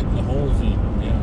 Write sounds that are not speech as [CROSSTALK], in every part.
getting the holes in. Yeah.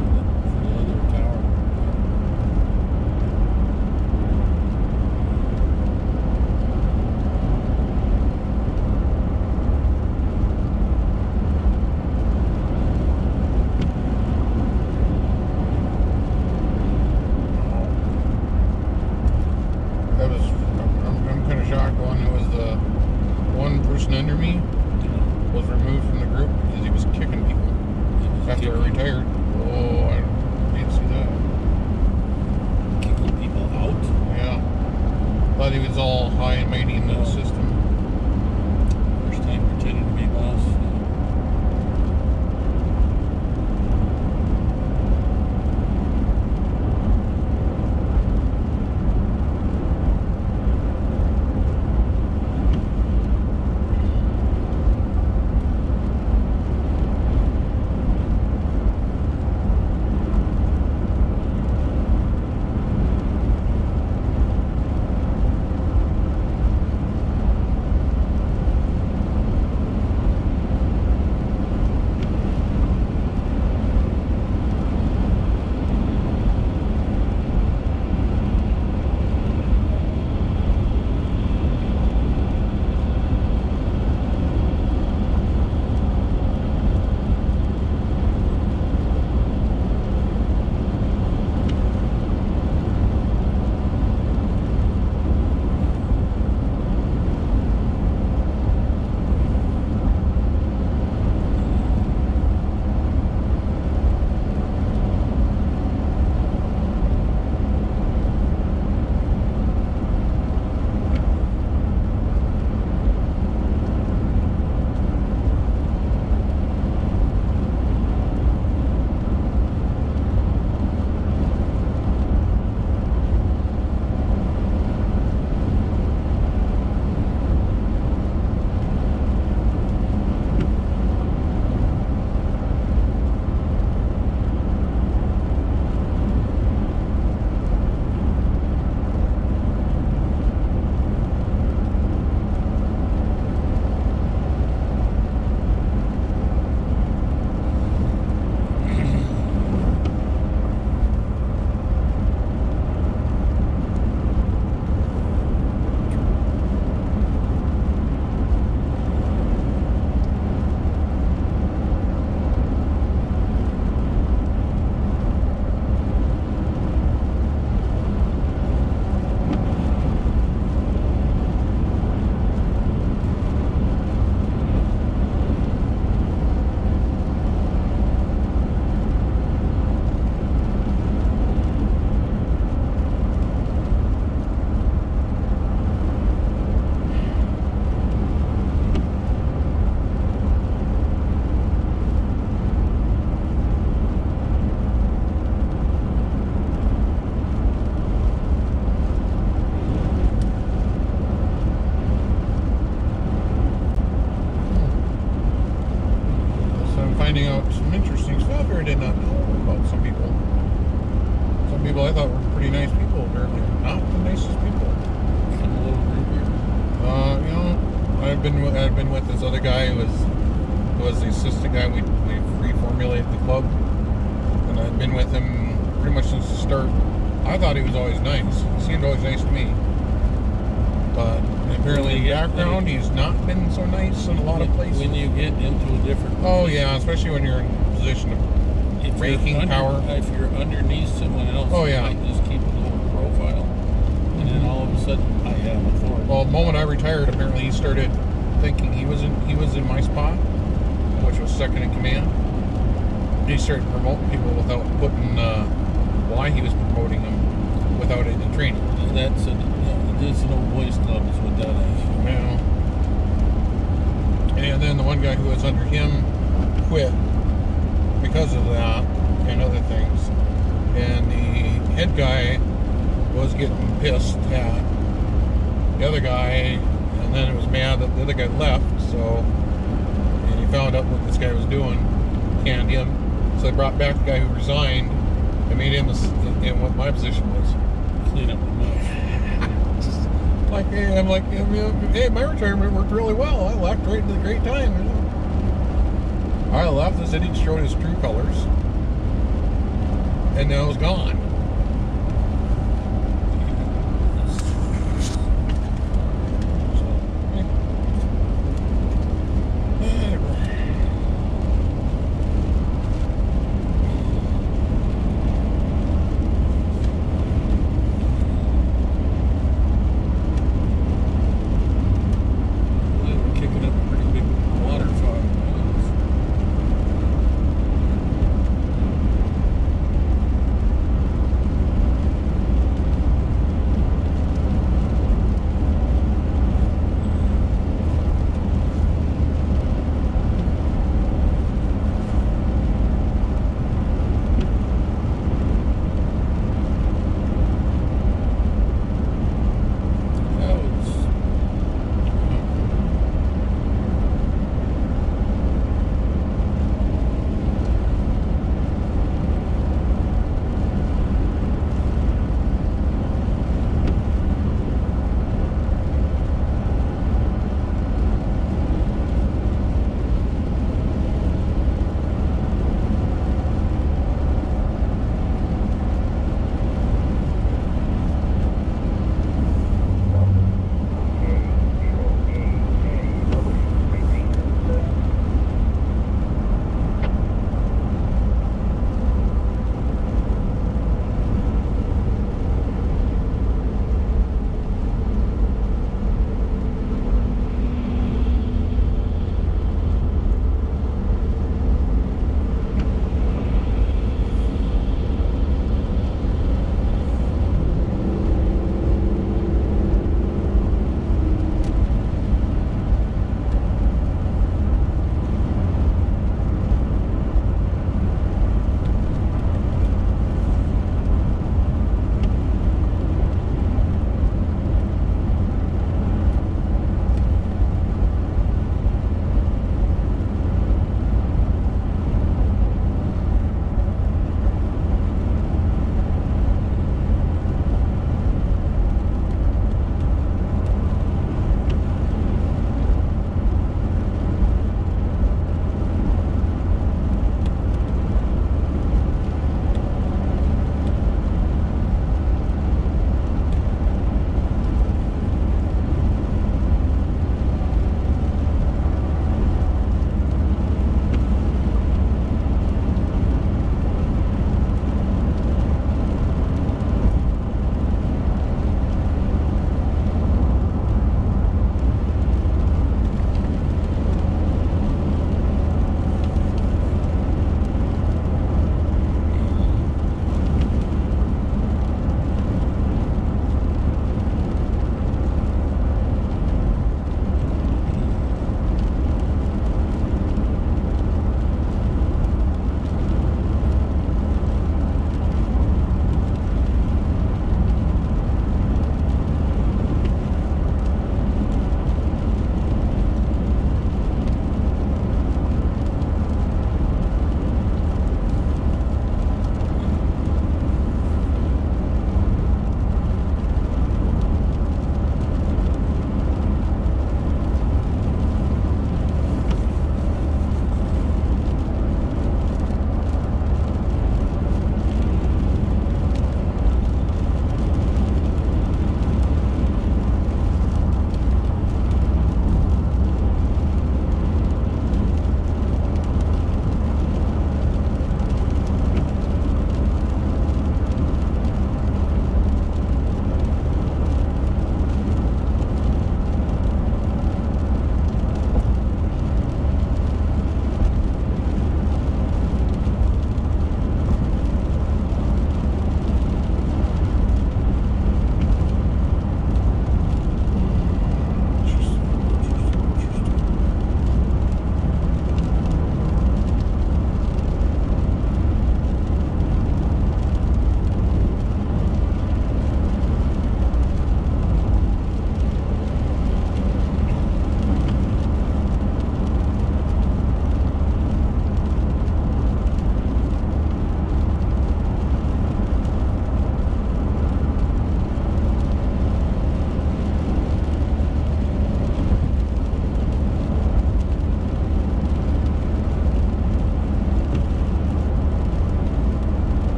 power. If you're underneath someone else, oh yeah, I just keep a lower profile, and then all of a sudden I have authority. Well, the moment I retired, apparently he started thinking he was in he was in my spot, which was second in command. He started promoting people without putting uh, why he was promoting them without any training. And that's a, you know, no voice to said he showed his true colors, and now he's gone.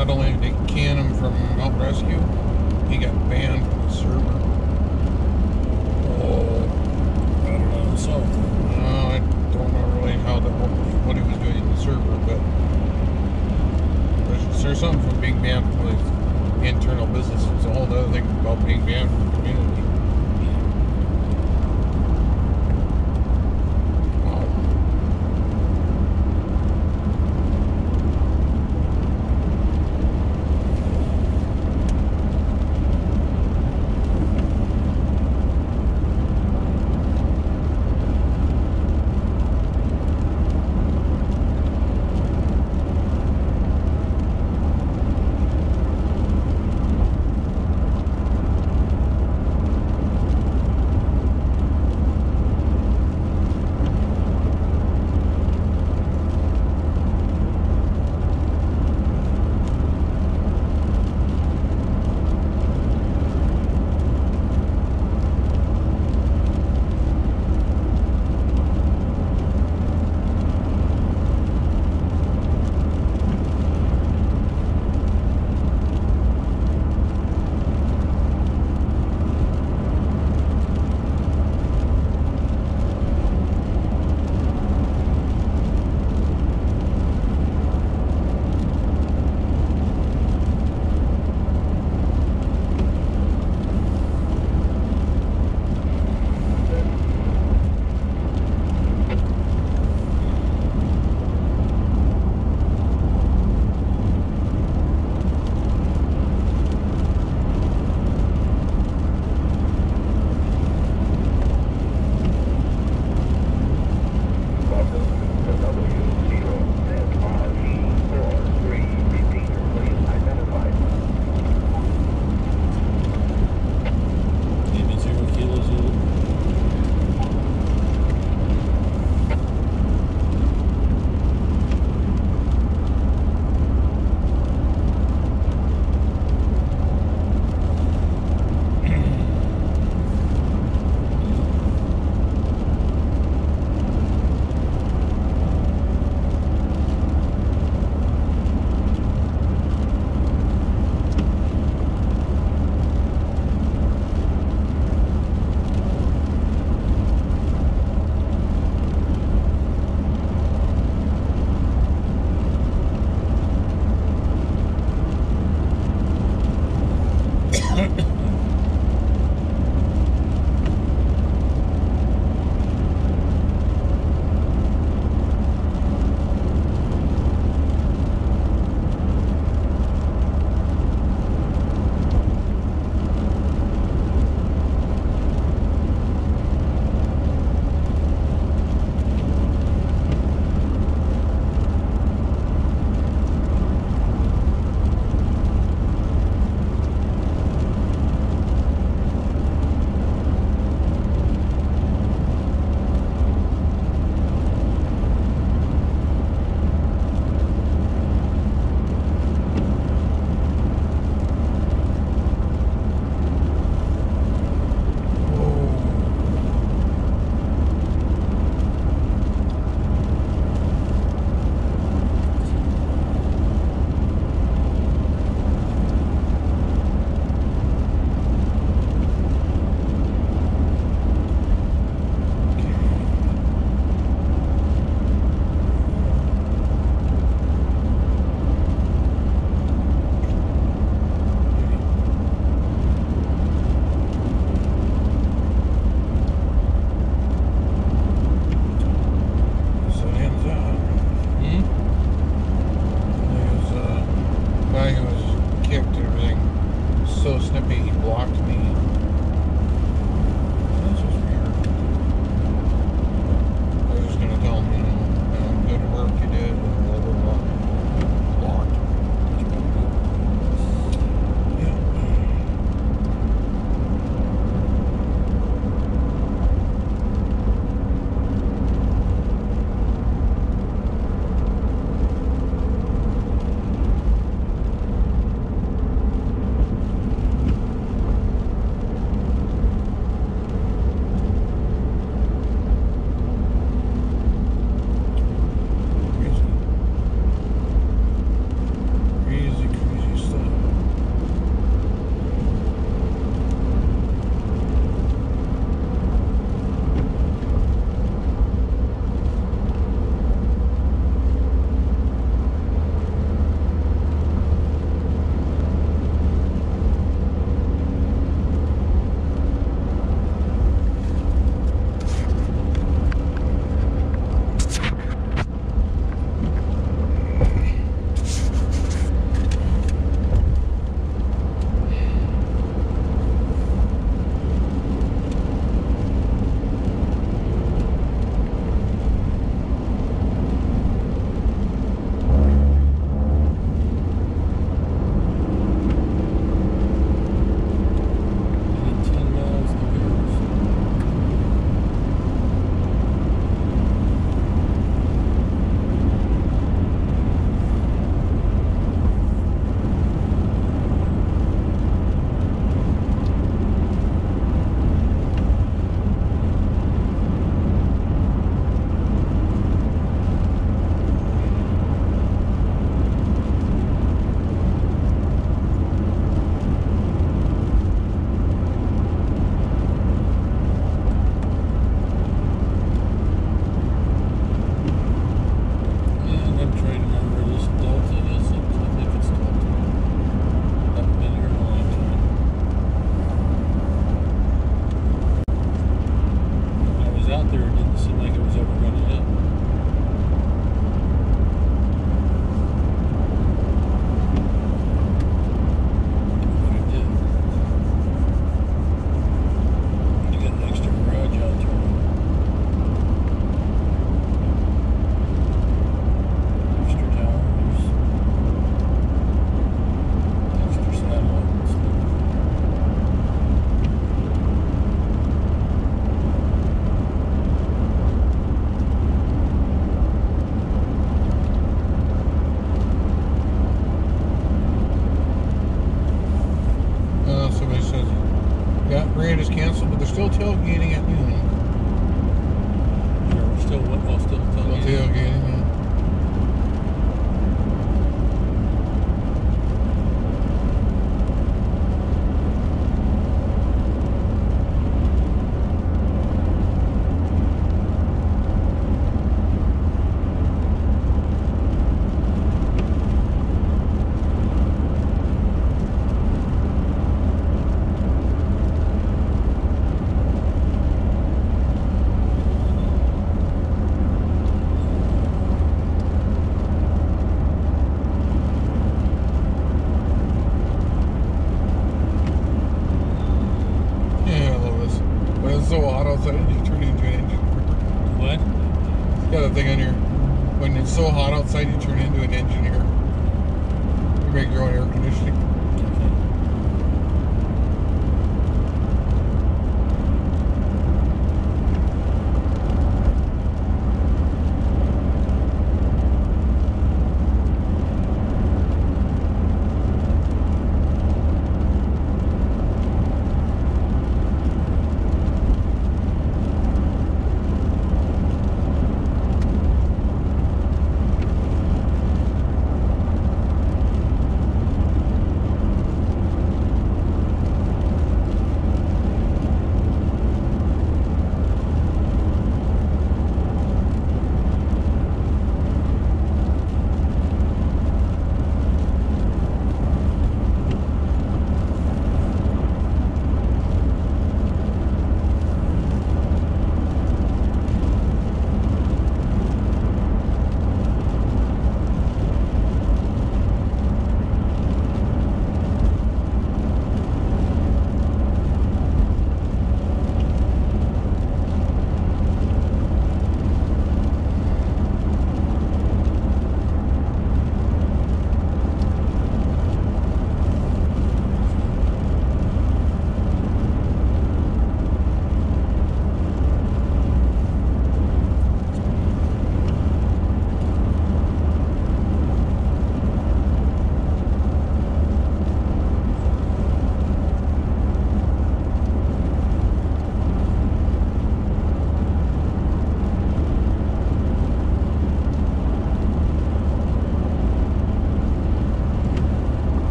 Not only did they can him from Mount Rescue, he got banned from the server. Oh, I don't know. So, no, I don't know really how that what he was doing in the server, but there's, there's something from being banned from the internal business. It's a whole other thing about being banned from the community.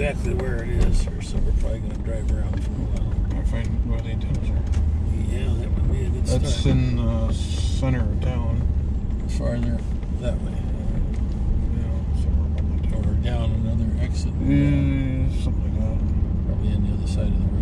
exactly where it is here, so we're probably going to drive around for a while. I'll find where the antennas are. Yeah, that would be a good That's start. in the center of town. Farther that way. Yeah, or down another exit. Yeah, something like that. Probably on the other side of the road.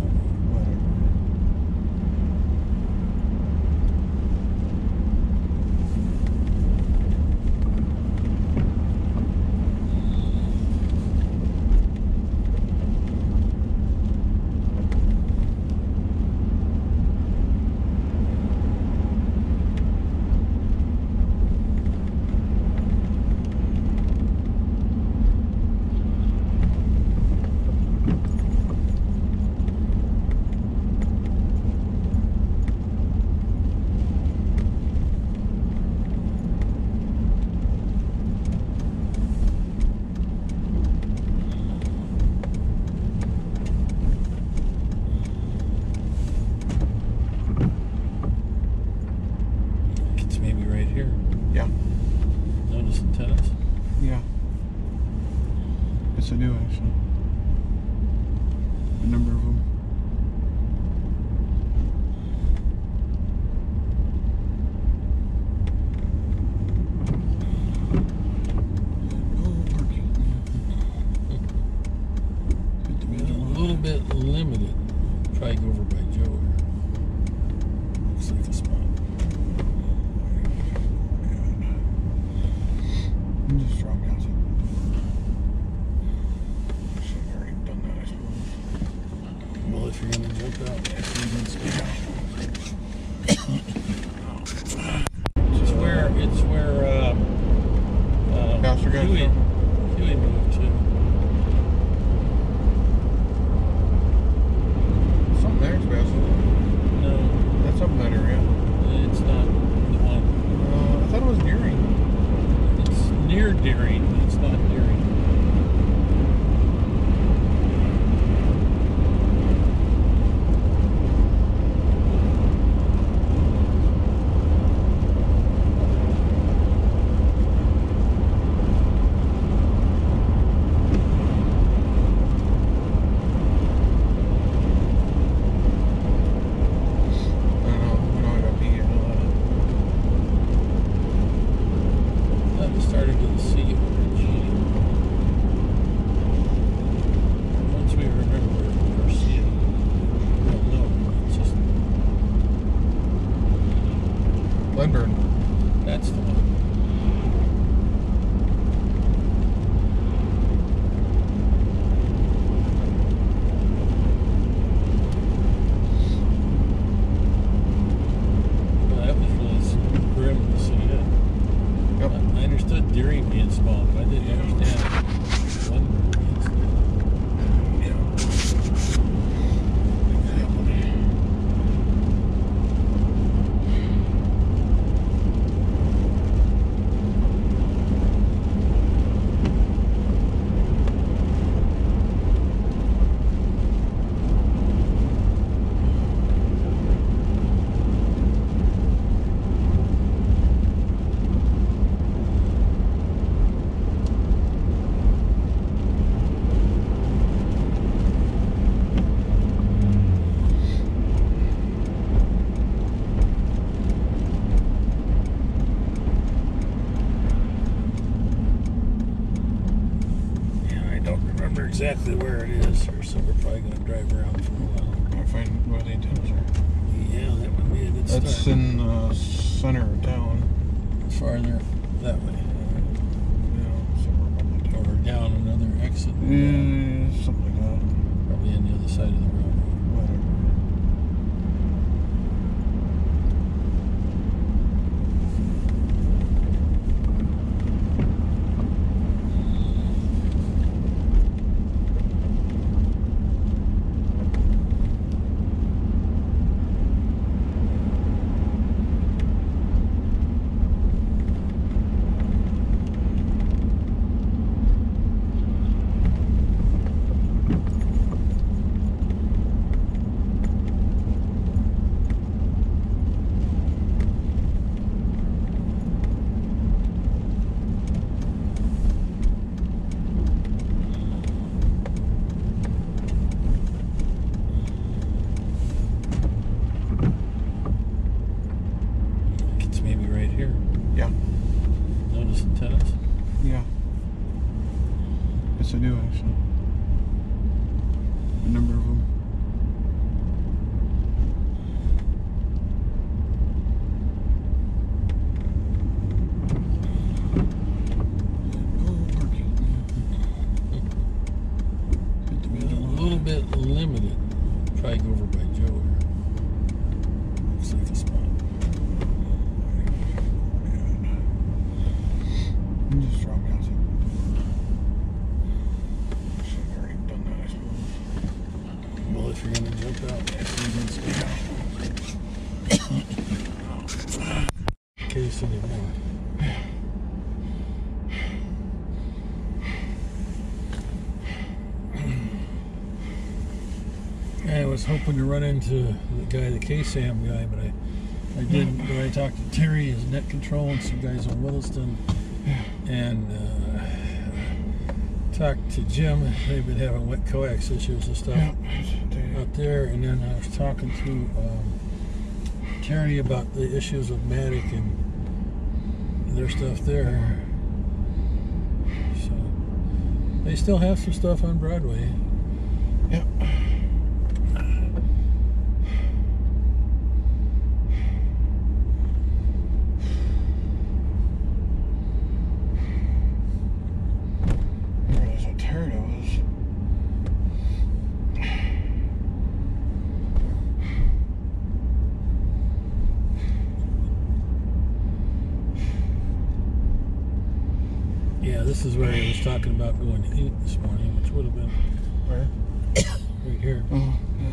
Hoping to run into the guy, the KSAM guy, but I, I didn't. But I talked to Terry, his net control, and some guys in Williston, and uh, talked to Jim. They've been having wet coax issues and stuff out there, and then I was talking to um, Terry about the issues of Matic and their stuff there. So they still have some stuff on Broadway. Yeah. I realize how tired I was. Yeah, this is where he was talking about going to eat this morning, which would have been Where? right here. Oh, yeah.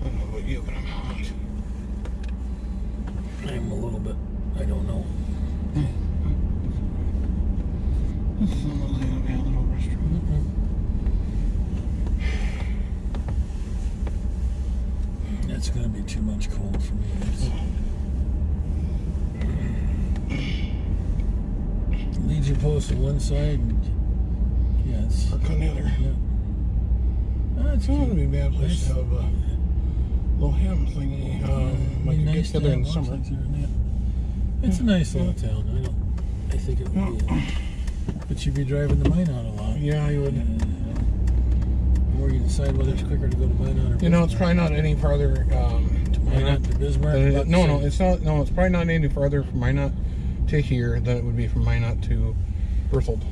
I don't know about you, but I'm hot. I'm a little bit. I don't know. This is on the way to the little restaurant. That's gonna be too much cold for me. It's- Legion post on one side, and yeah, it's Park the other. yeah. Ah, it's cute. gonna be a bad place Nice. to have a little ham thingy. Um, like a get together in the summer. options here and there. It's a nice little town. I don't. I think it would be. uh, but you'd be driving to Minot a lot. Yeah, you would. Or you decide whether it's quicker to go to Minot or. You know, it's probably not any farther. Um, to Minot to Bismarck. it- no, no, it's not. No, it's probably not any farther from Minot to here than it would be from Minot to Berthold.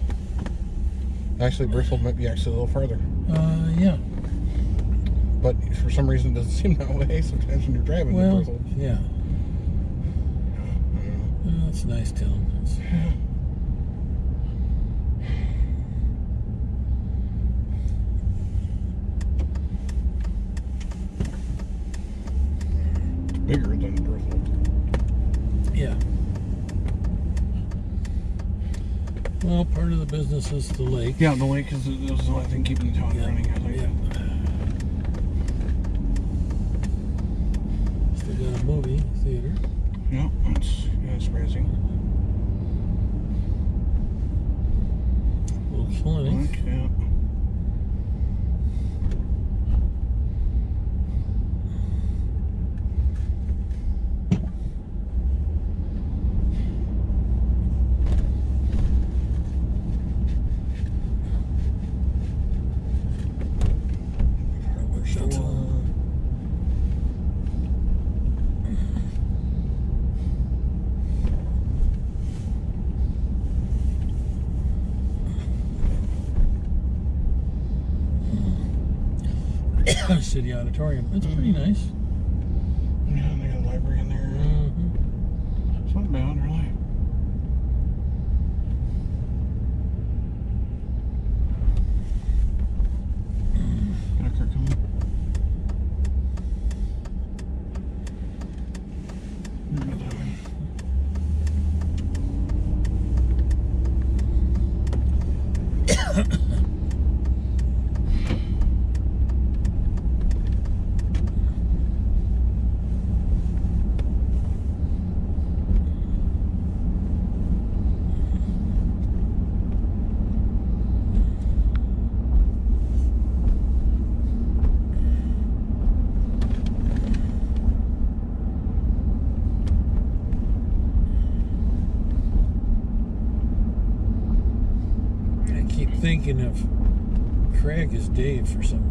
Actually, bristled might be actually a little farther, Uh, yeah. but for some reason it doesn't [LAUGHS] seem that way. Sometimes when you're driving Well, yeah. Well, it's a nice town. [LAUGHS] It's, It's bigger than Berthold. yeah. Well, part of the business is the lake. Yeah, the lake is, is the only thing keeping the town Yeah, running. I think. yeah. Still got a movie theater. Yeah, it's yeah, it's amazing. Little clinic. Like, yeah. City Auditorium. It's pretty nice. Yeah, they got a library in there. Mm-hmm. It's not bad, really. Got a car coming. Maybe that way. I keep thinking of Craig as Dave for some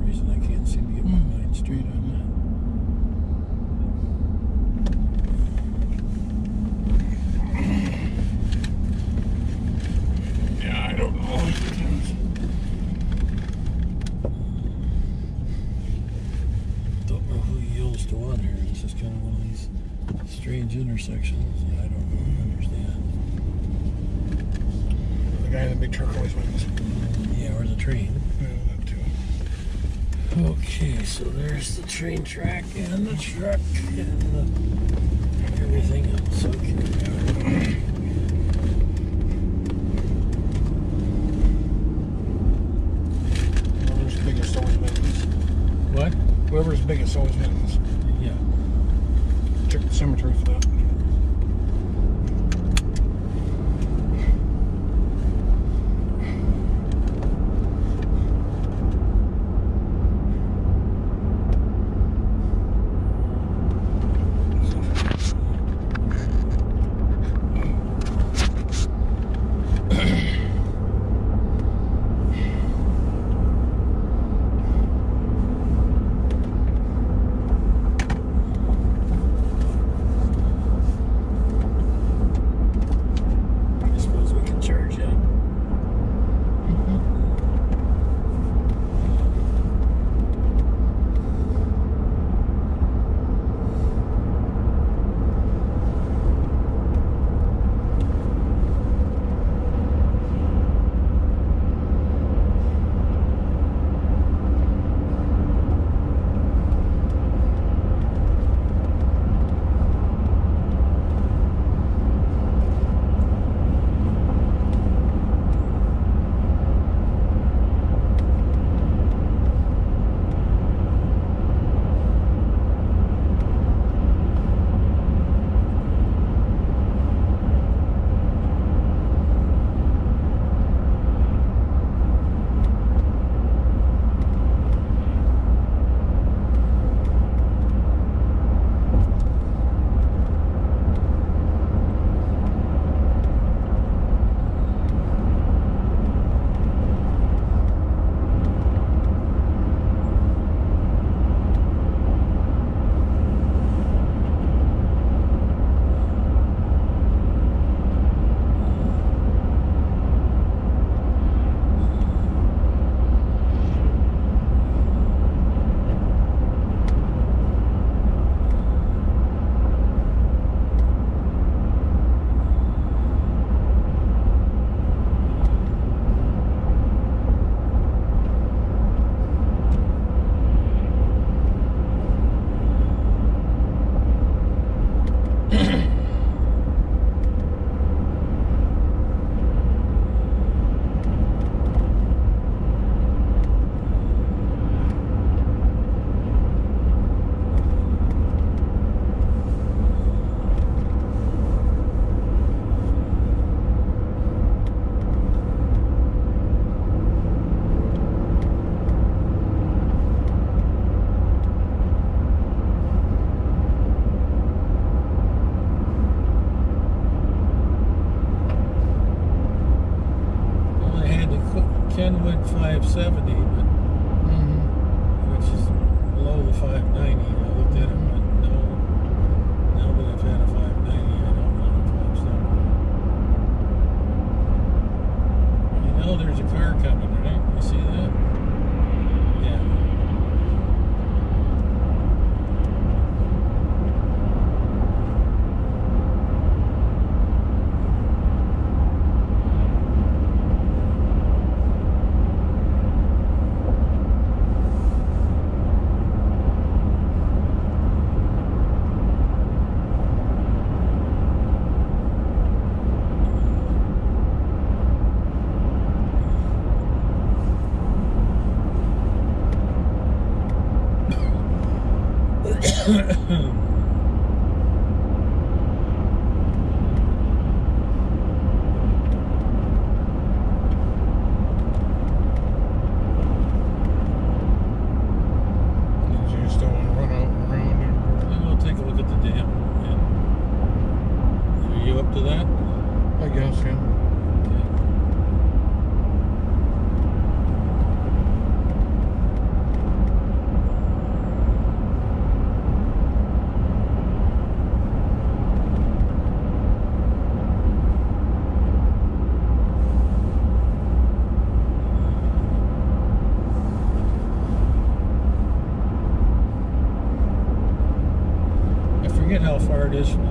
far it is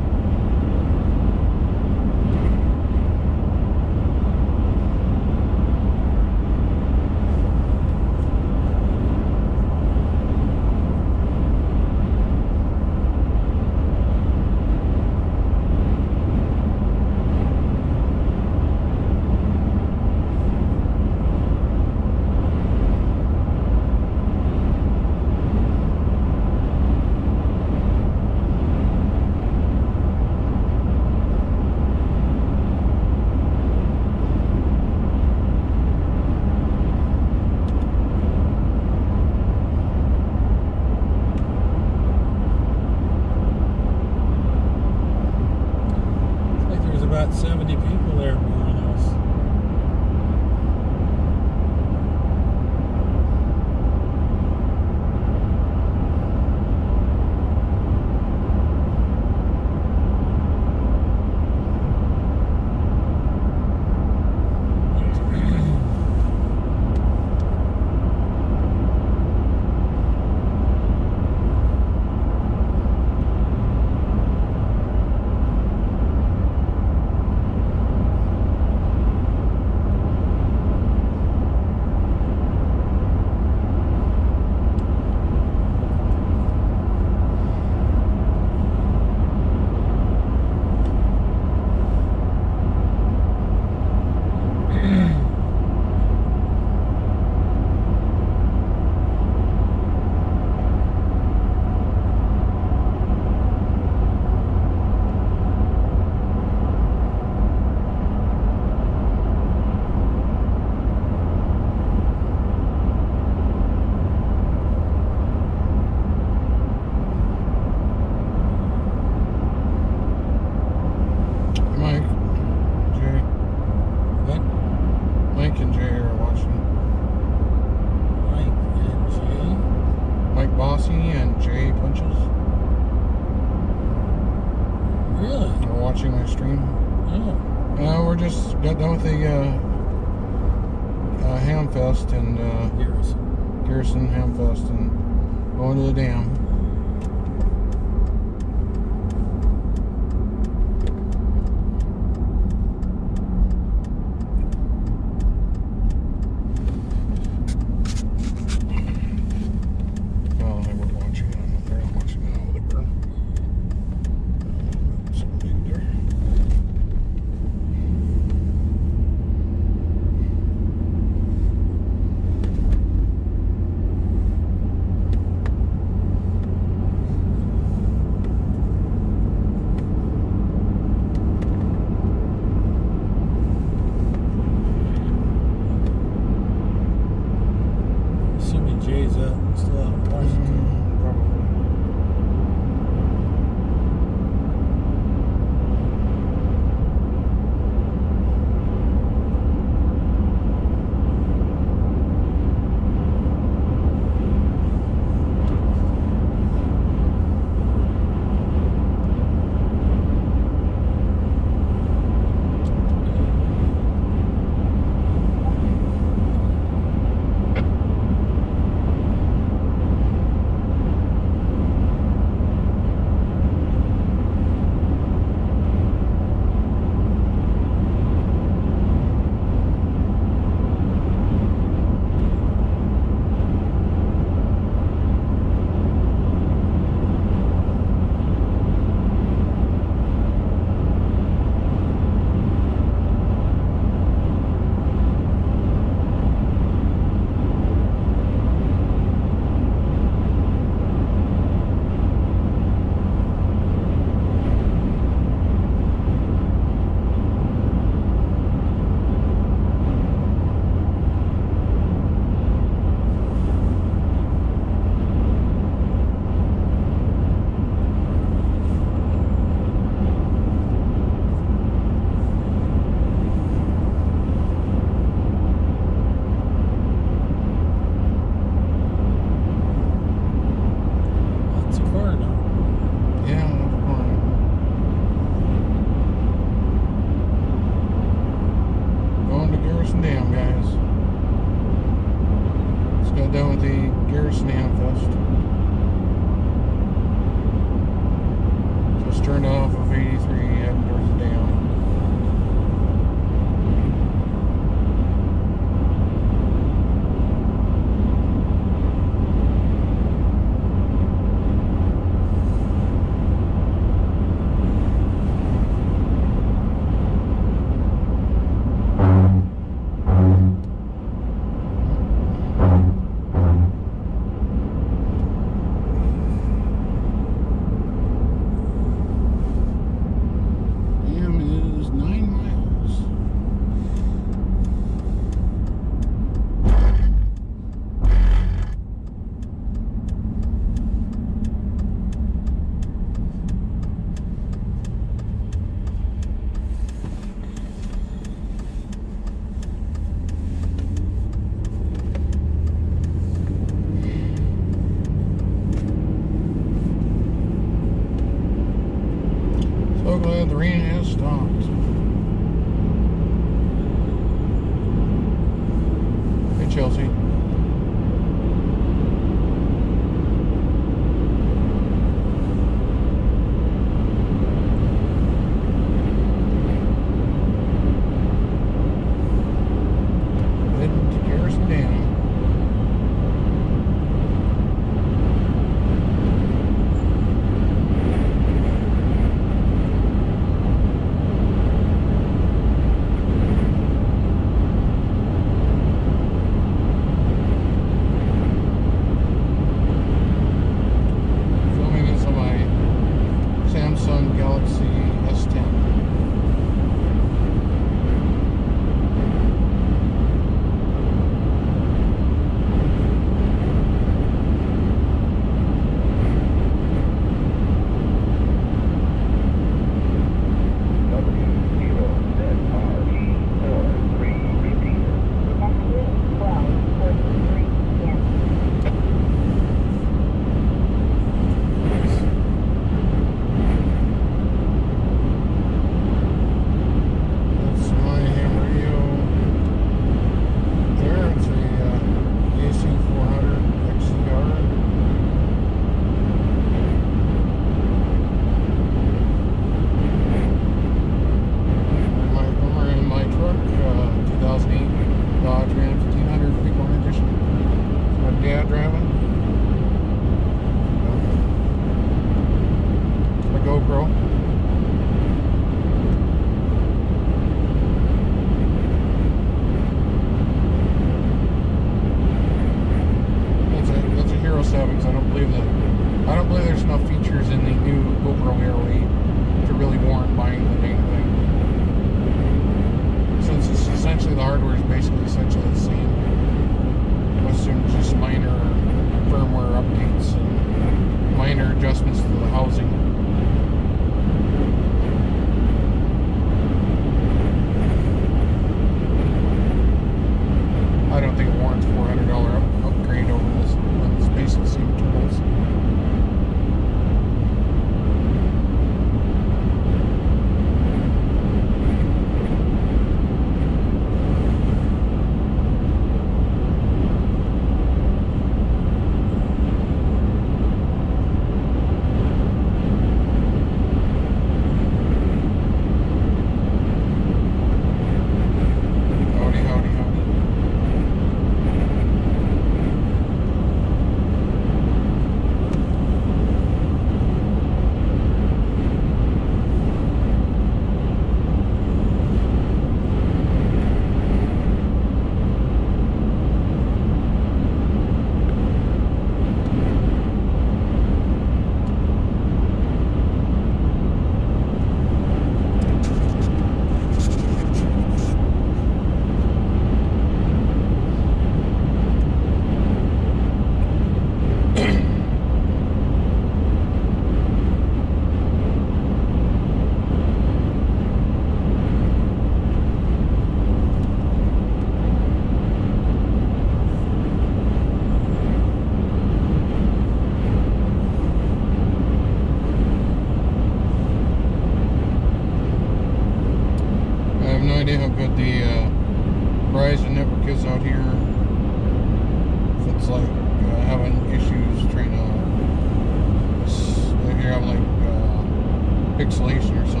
pixelation or something,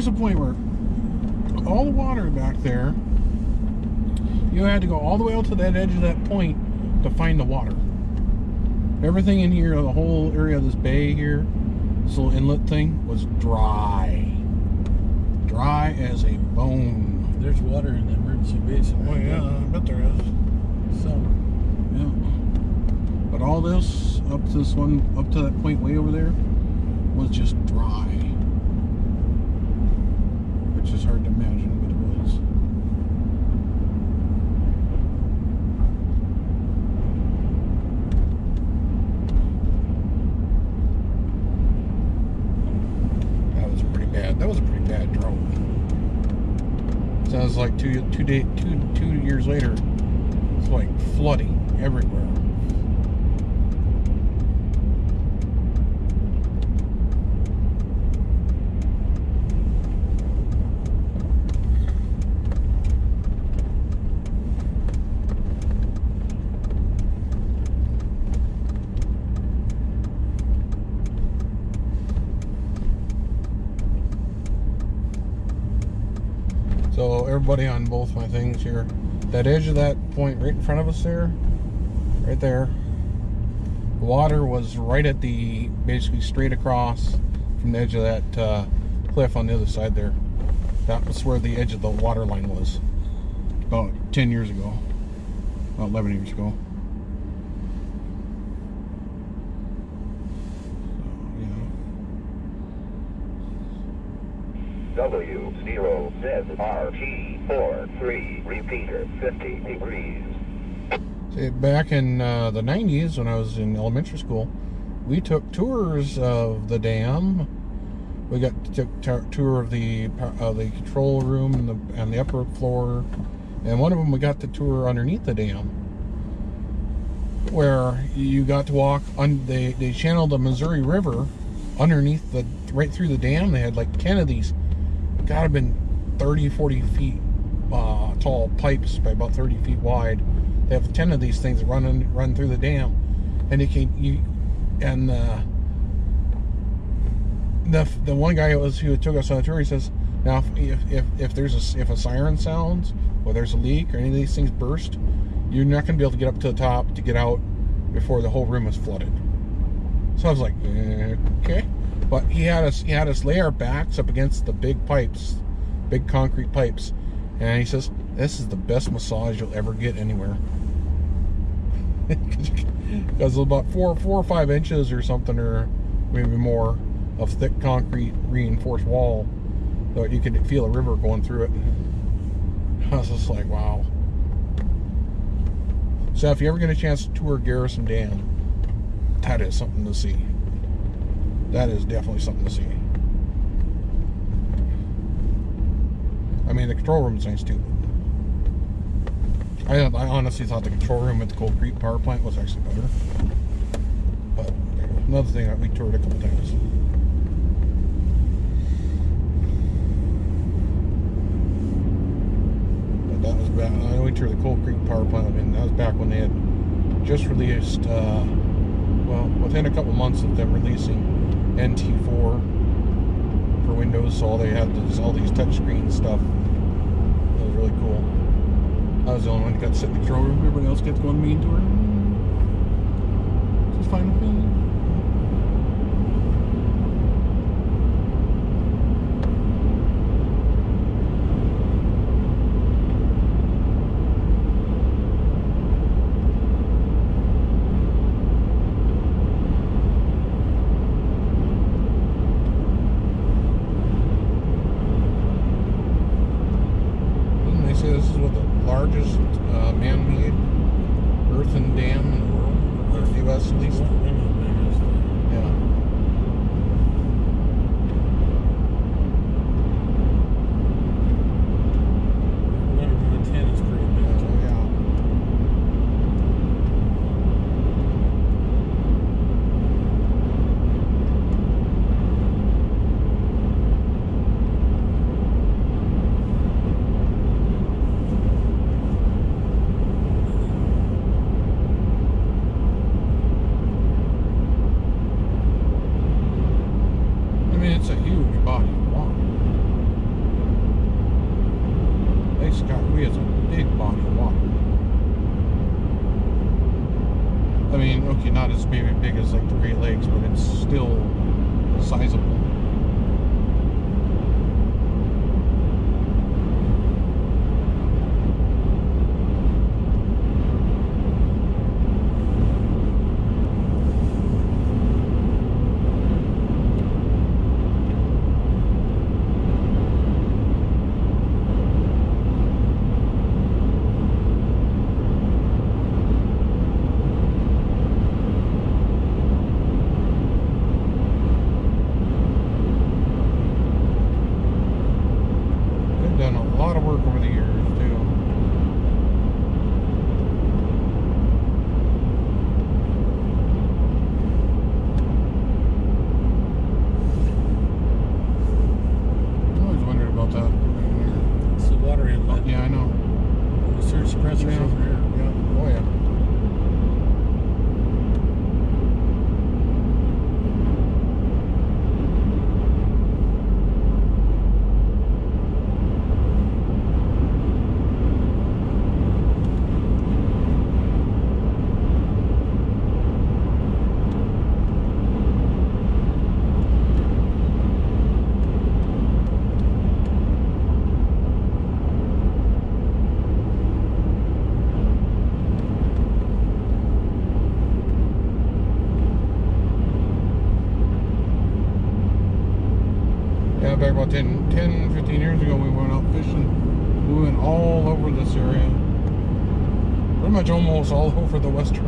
There's a point where all the water back there, you had to go all the way out to that edge of that point to find the water. Everything in here, the whole area of this bay here, this little inlet thing, was dry. Dry as a bone. There's water in the emergency basin. Oh yeah, I bet there is. So, Yeah. But all this up to this one, up to that point way over there, was just dry. Which is hard to imagine, but it was. That was pretty bad. That was a pretty bad drought. Sounds like two last. That edge of that point right in front of us there, right there, water was right at the, basically straight across from the edge of that uh, cliff on the other side there. That was where the edge of the water line was about 10 years ago, about 11 years ago. W0ZRT four three repeater fifty degrees. See, back in uh, the 90s when I was in elementary school, we took tours of the dam. We got to a tour of the uh, the control room and the, and the upper floor. And one of them we got the tour underneath the dam where you got to walk on they, they channeled the Missouri River underneath the right through the dam. They had like 10 of these gotta have been 30 40 feet tall pipes by about 30 feet wide they have 10 of these things running run through the dam and you can you and uh, the the one guy who was who took us on a tour he says now if if, if, there's a if a siren sounds or there's a leak or any of these things burst you're not going to be able to get up to the top to get out before the whole room is flooded so I was like, eh, okay. But he had us he had us lay our backs up against the big pipes, big concrete pipes. And he says, This is the best massage you'll ever get anywhere. [LAUGHS] Because it's about four four or five inches or something or maybe more of thick concrete reinforced wall. So you could feel a river going through it. I was just like, wow. So if you ever get a chance to tour Garrison Dam, that is something to see. That is definitely something to see. I mean, the control room's nice too. I, I honestly thought the control room at the Coal Creek Power Plant was actually better. But another thing that we toured a couple times. But that was back. I only toured the Coal Creek Power Plant, and that was back when they had just released. Uh, well, within a couple months of them releasing NT4 for Windows, so all they had was all these touchscreen stuff. It was really cool. I was the only one who got to sit in the control room. Everybody else gets to go on the. Just fine with me. Over the western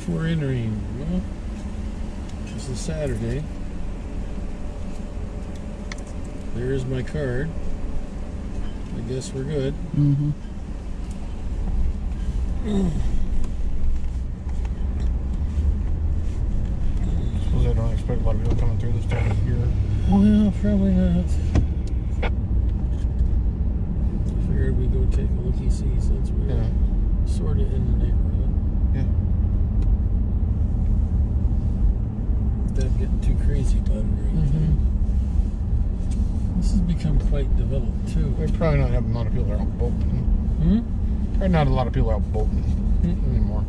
before entering. Well, this is Saturday. There's my card. I guess we're good. Mm-hmm. [CLEARS THROAT] become quite developed too. They probably not have a lot of people out boating. Hmm? Probably not a lot of people out boating hmm? anymore.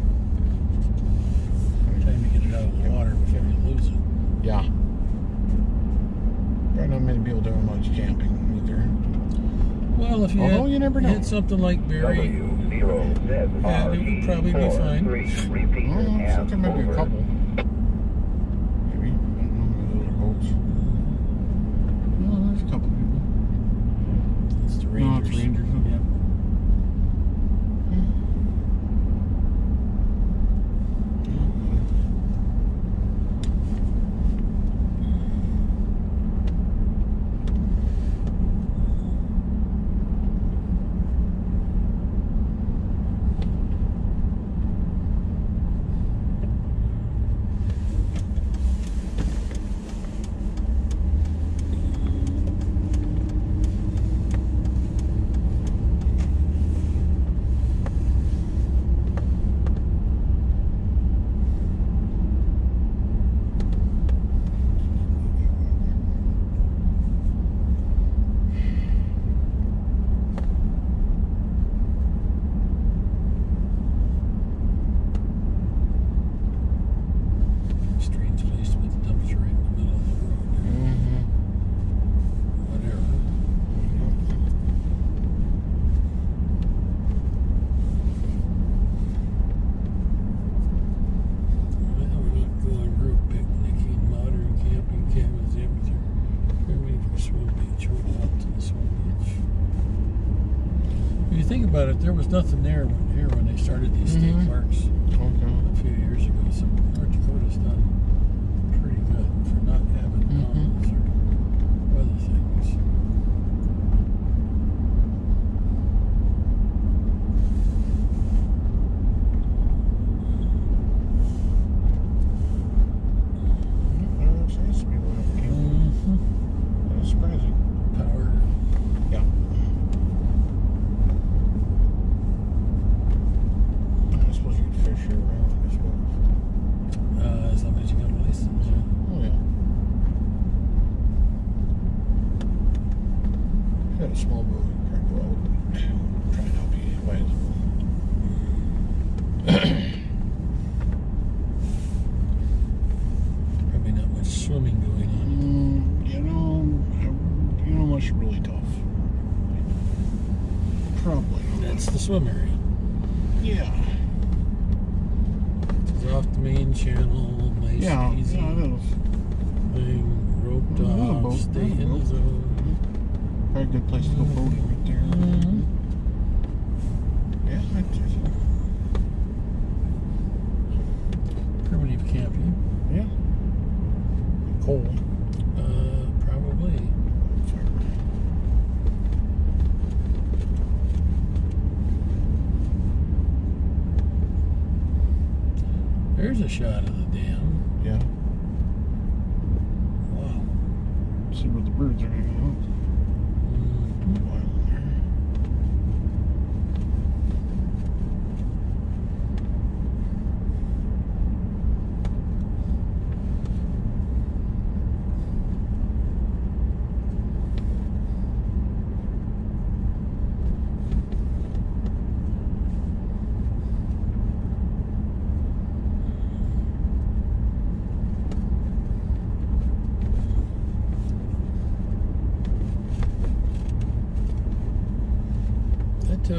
Time to get it out of the water before you lose it. Yeah. Probably not many people doing much camping either. Well, if you, Although had, you never know. You something like Barry, yeah, it would probably be fine. Repeat, oh, something a couple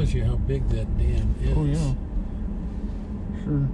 shows you how big that dam is. Oh yeah, sure.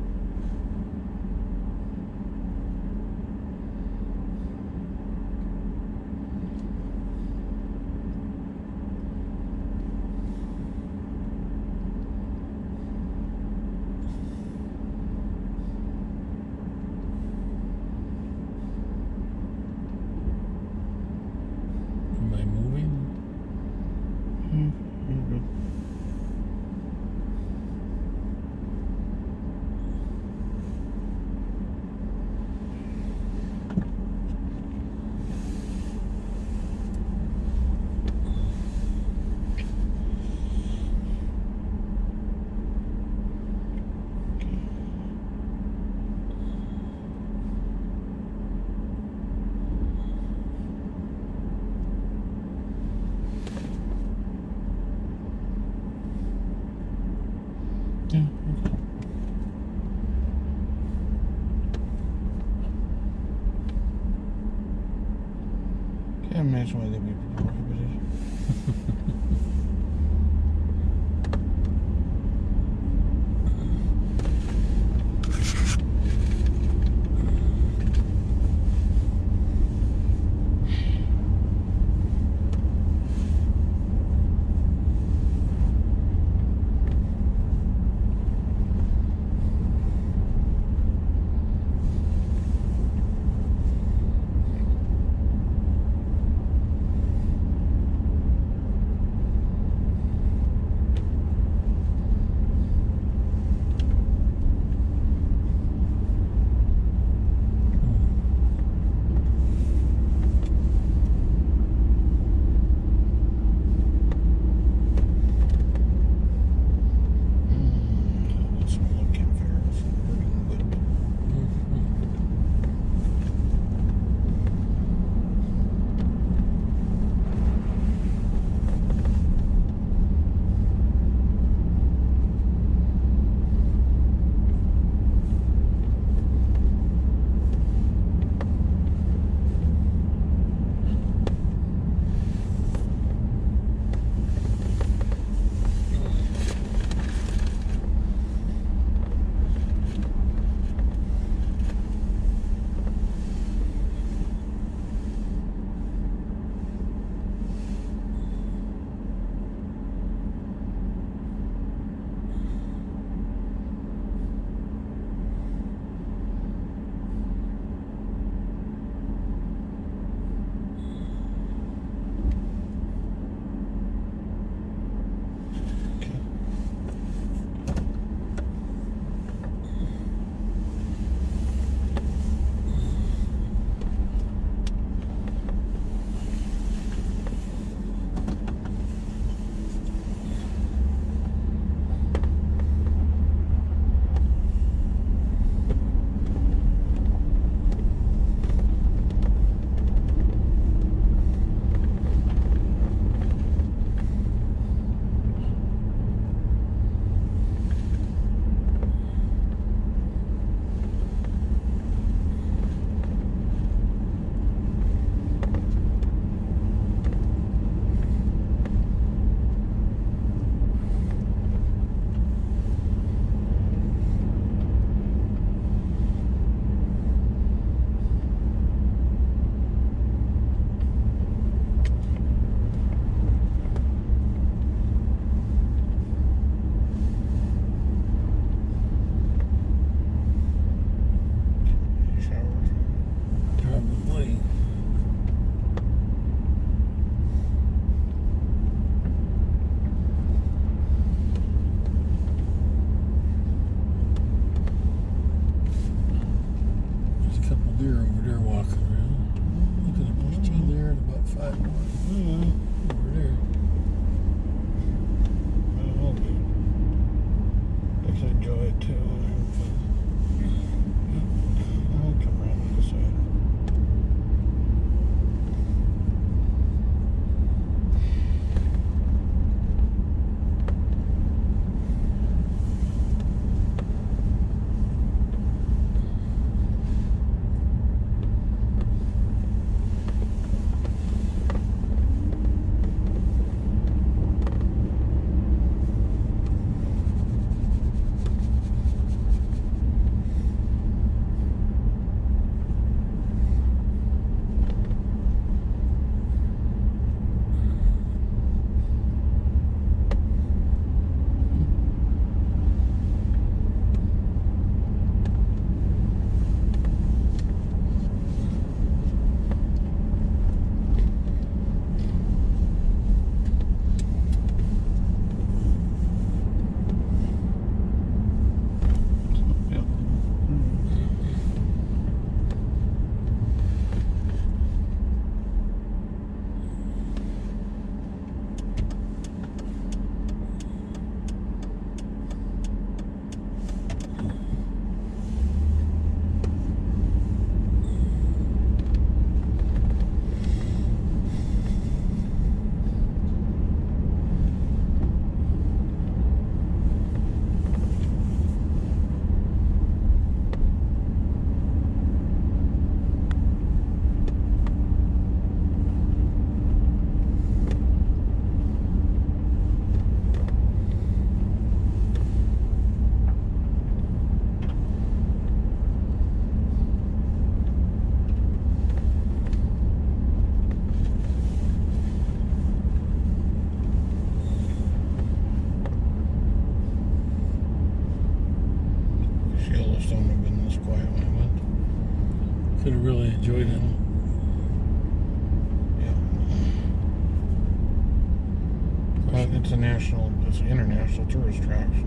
Tourist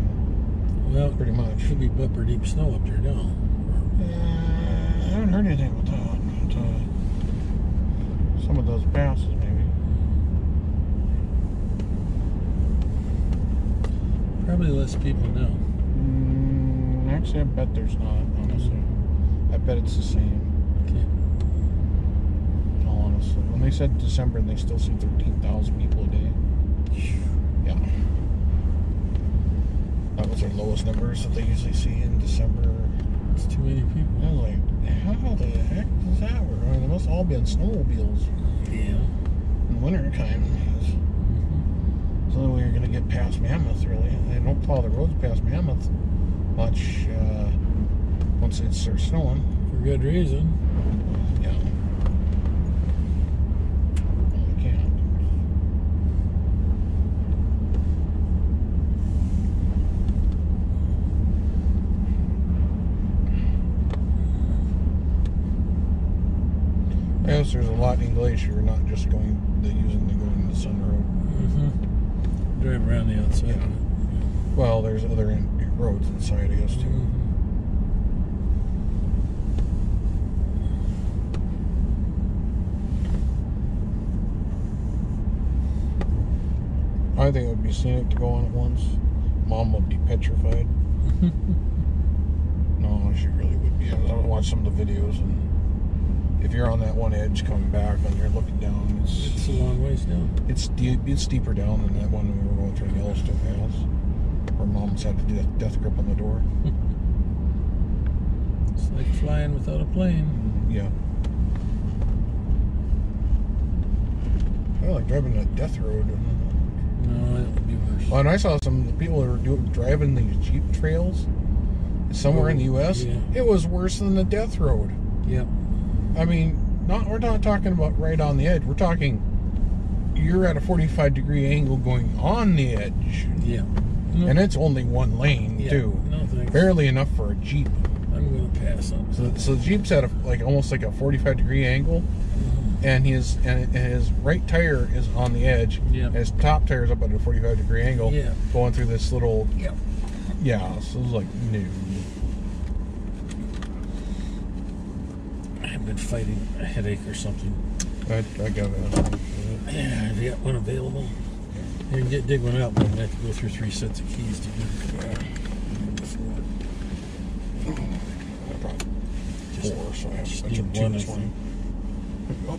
Well, pretty much. should be bumper deep snow up there now. Uh, I haven't heard anything about that. But, uh, some of those passes, maybe. Probably less people now. Mm, actually, I bet there's not, honestly. I bet it's the same, Okay. in all honesty. When they said December, and they still see 13,000 people a day. Yeah. That was their lowest numbers that they usually see in December. It's too many I people. was like, how the heck does that work? I mean, they must all be on snowmobiles Yeah. in winter time. It's the only way you're going to get past Mammoth, really. They don't plow the roads past Mammoth much uh, once it starts snowing. For good reason. Yeah. Well, they can't. I guess there's a in Glacier, not just going, they using the going to Sun Road. Mm-hmm. Drive around the outside. Yeah. Well, there's other in, roads inside, I guess, too. Mhm. I think it would be scenic to go on it once. Mom would be petrified. [LAUGHS] No, she really would be. I would watch some of the videos, and if you're on that one edge coming back and you're looking down, It's it's a long ways down. it's deep, it's deeper down than that one we were going through Yellowstone Pass, where Mom's had to do death, death grip on the door. [LAUGHS] It's like flying without a plane. Yeah. I like driving that death road. No, it would be worse. Well, and I saw some people that were doing, driving these Jeep trails somewhere in the U.S. Yeah. It was worse than the death road. Yep. I mean, not we're not talking about right on the edge. We're talking you're at a 45 degree angle going on the edge, Yeah. No, and it's only one lane yeah. too, No thanks. barely enough for a Jeep. I'm going to pass on. So, so the Jeep's at a like almost like a 45 degree angle, mm-hmm. and his and his right tire is on the edge. Yeah. His top tire's up at a 45 degree angle. Yeah. Going through this little Yep. yeah. So it's like no. I've been fighting a headache or something. I, I got a. Yeah, have you got one available? You can get dig one out, but I'm gonna have to go through three sets of keys to get it. I brought Just- four, so I have just I need took two one, this I morning. Oh,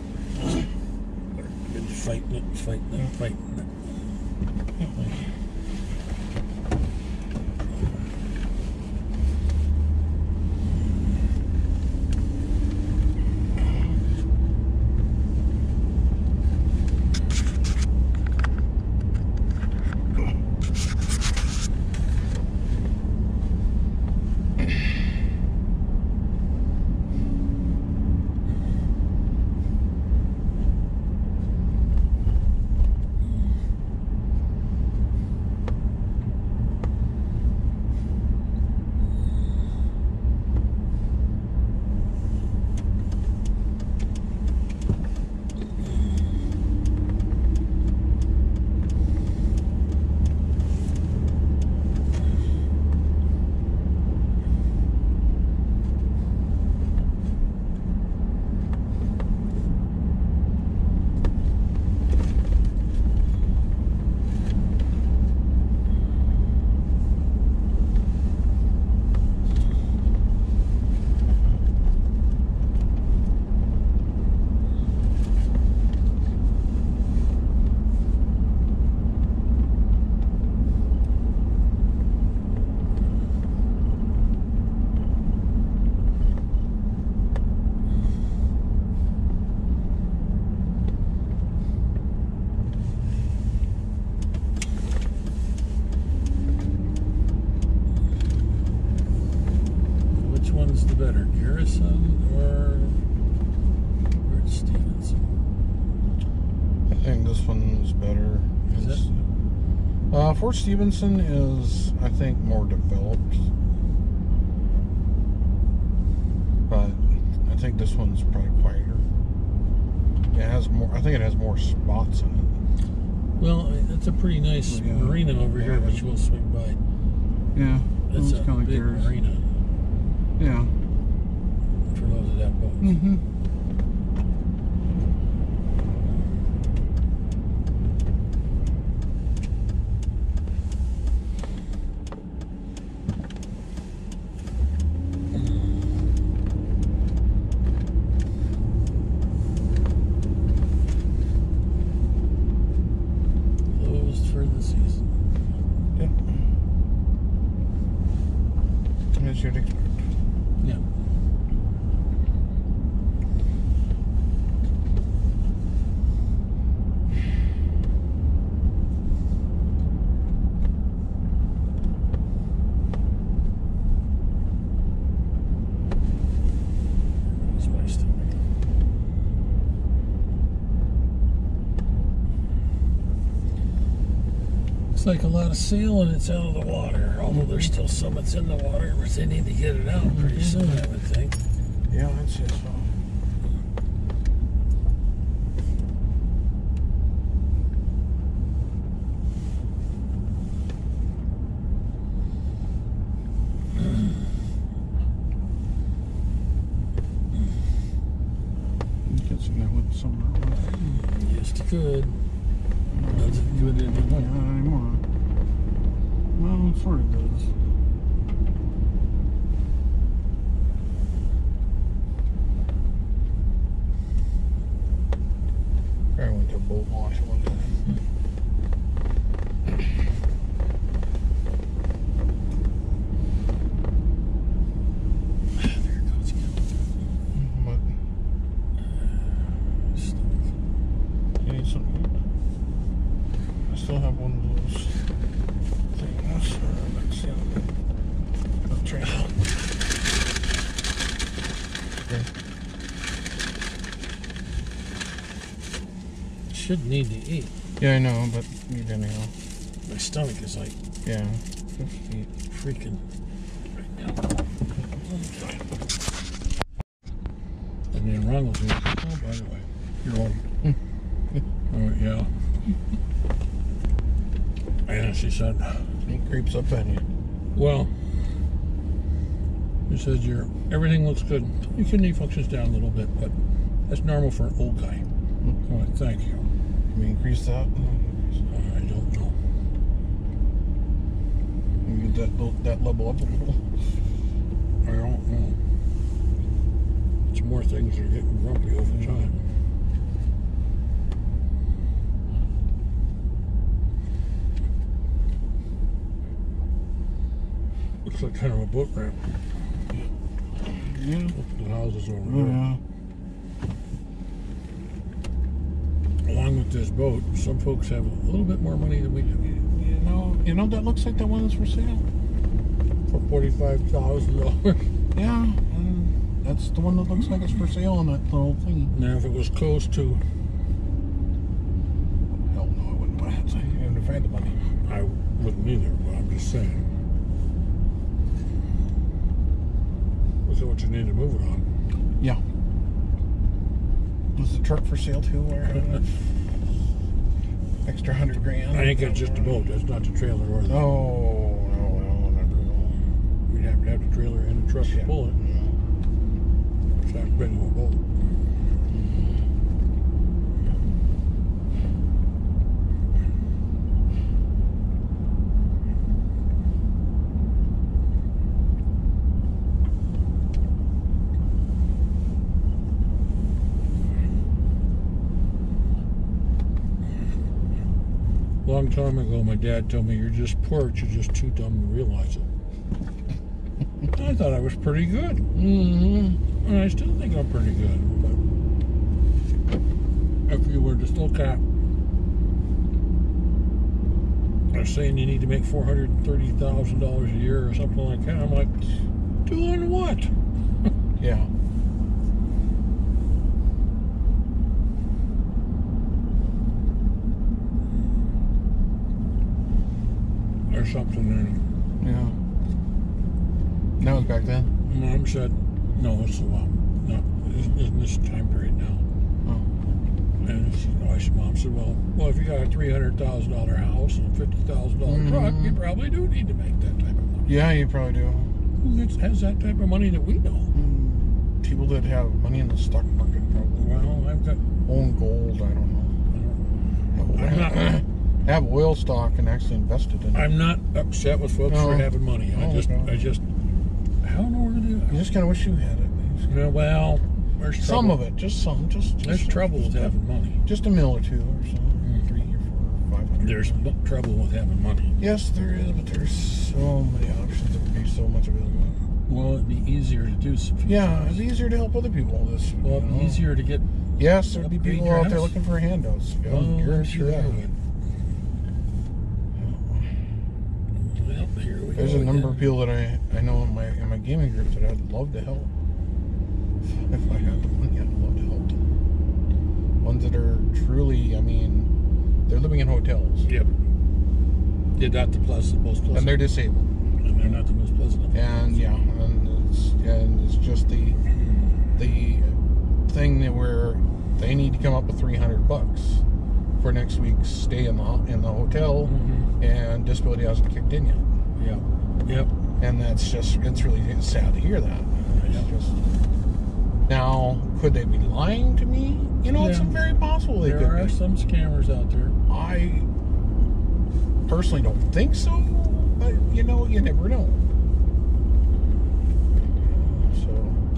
Been fighting it, fighting it, fighting it. Fort Stevenson is, I think, more developed. But I think think this one's probably quieter. It has more. I think it has more spots in it. Well, it's a pretty nice Yeah. marina over here, which we'll swing by. Yeah, It's a big marina Yeah. for those of that have boats. Mm-hmm. Closed for the season. Yep. As you'd expect. Yeah. It's my stomach. It's like a lot of sail and it's out of the water. Although there's still some that's in the water, but they need to get it out pretty mm-hmm. soon, I would think. Yeah, so. Get some that with somewhere. Used to could. Doesn't do it Not anymore. anymore. Well, it sort of does. I went to boat wash one time. There it goes again. But Stomach. you need something. I still have one of those things. Uh, let's see. I'll try it. Okay. Should need to eat. Yeah, I know, but you anyhow. My stomach is like Yeah. freaking right now. And then Ronald's like, oh, by the way, you're on. [LAUGHS] oh, yeah. And she said, He creeps up on you. well, she said, your everything looks good. Your kidney functions down a little bit, but that's normal for an old guy. I'm like, thank you. Can we increase that? I don't know. Can we get that, that level up a little? I don't know. It's more things are getting grumpy over time. Looks like kind of a boat ramp. Yeah. The houses over Oh, there. yeah. Along with this boat, some folks have a little bit more money than we do. You know, you know that looks like the one that's for sale. For forty-five thousand dollars. [LAUGHS] Yeah, and that's the one that looks like it's for sale on that little thing. Now, if it was close to, Hell no, I wouldn't buy that thing. Even if I had the money. I wouldn't either. But I'm just saying. Look that what you need to move it on. Yeah. Was the truck for sale too, or uh, [LAUGHS] extra hundred grand? I think that's just a boat. That's not the trailer or the. Oh No, no, no, never. We'd have to have the trailer and the truck to pull it. It's not big of a boat. Long time ago, my dad told me you're just poor, You're just too dumb to realize it. I thought I was pretty good. Mm-hmm. And I still think I'm pretty good. But if you were to still cap, they're saying you need to make four hundred and thirty thousand dollars a year or something like that. I'm like, doing what? Yeah. Or something. And Yeah. That was back then. mom said, no, it's a mom. No, in, this time period now. Oh. And she, she, mom said, well, well, if you got a three hundred thousand dollar house and a fifty thousand dollar mm-hmm. truck, you probably do need to make that type of money. Yeah, you probably do. Who has that type of money that we know? Mm. People that have money in the stock market probably Well, I've got. own gold. I don't know. I'm not. [CLEARS THROAT] have oil stock and actually invested in it. I'm not upset with folks No. for having money. I Oh, just, no. I just, I don't know where to do. You just kind of wish you had it. You know, well, there's trouble. Some of it, just some, just, just There's trouble with having money. just a mill or two or something, Mm. three or four, five hundred. There's trouble with having money. yes, there is, but there's so many options. There would be so much available. Well, it'd be easier to do some. Yeah, it's easier to help other people. This, Well, you it'd be know. easier to get. Yes, there'd be people out there looking for handouts. Yeah, Oh, guarantee sure. there would. Well, here we There's a number of people that I, I know in my in my gaming group that I'd love to help. If I had the money, I'd love to help them. Ones that are truly, I mean, they're living in hotels Yep. They're not the pleasant, most pleasant. and they're disabled. and they're not the most pleasant. And yeah, and it's and it's just the the thing that where they need to come up with three hundred bucks for next week's stay in the in the hotel, Mhm. and disability hasn't kicked in yet. Yep. Yep. and that's just it's really sad to hear that. It's Yeah. just now, could they be lying to me? You know, it's very possible they There could. are be. some scammers out there. I personally don't think so, but you know, you never know. So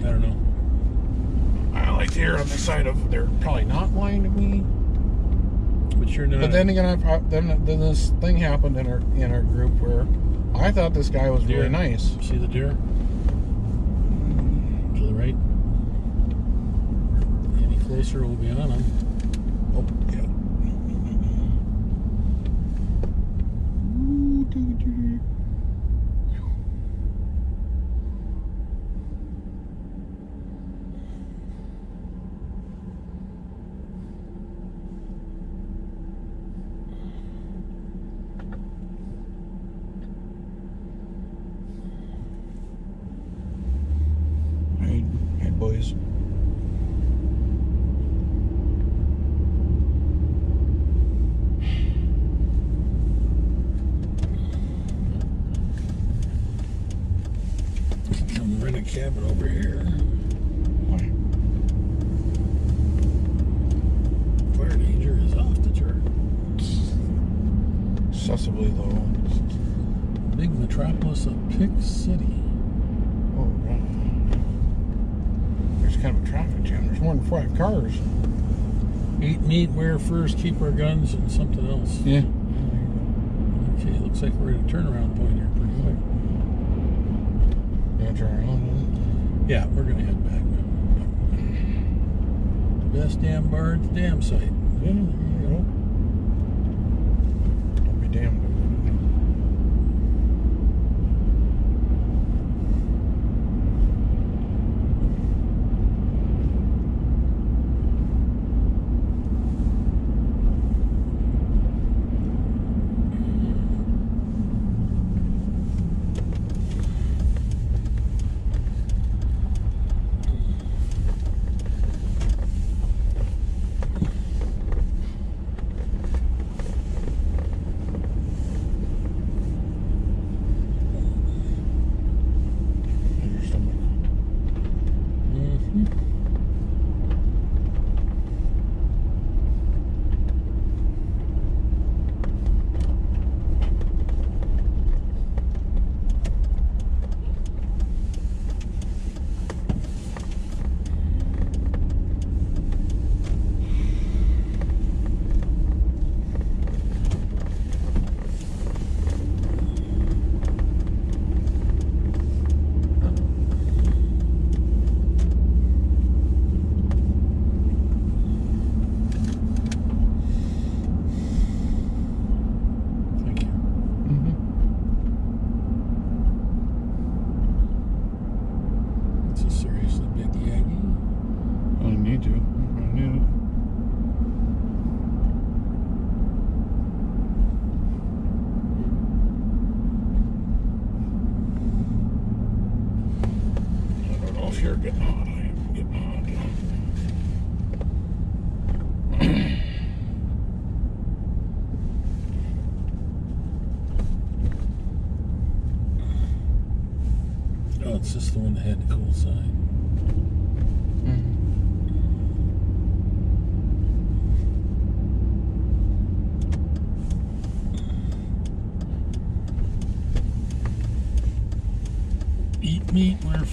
I don't know. I like to hear on the side of they're probably not lying to me. But you're not. But then again, I've, I- then then this thing happened in our in our group where I thought this guy was really nice. See the deer? To the right. Any closer, we'll be on them. Oh, yeah. Hey, hey, boys. Come rent a cabin over here. Fire danger is off the chart. Excessively low. Big metropolis of Pick City. Oh, God. There's kind of a traffic jam. There's more than five cars. Eat meat, wear furs, keep our guns, and something else. Yeah. Okay, looks like we're at a turnaround point here pretty quick. Yeah, turn around. Yeah, we're gonna head back. Best damn bar at the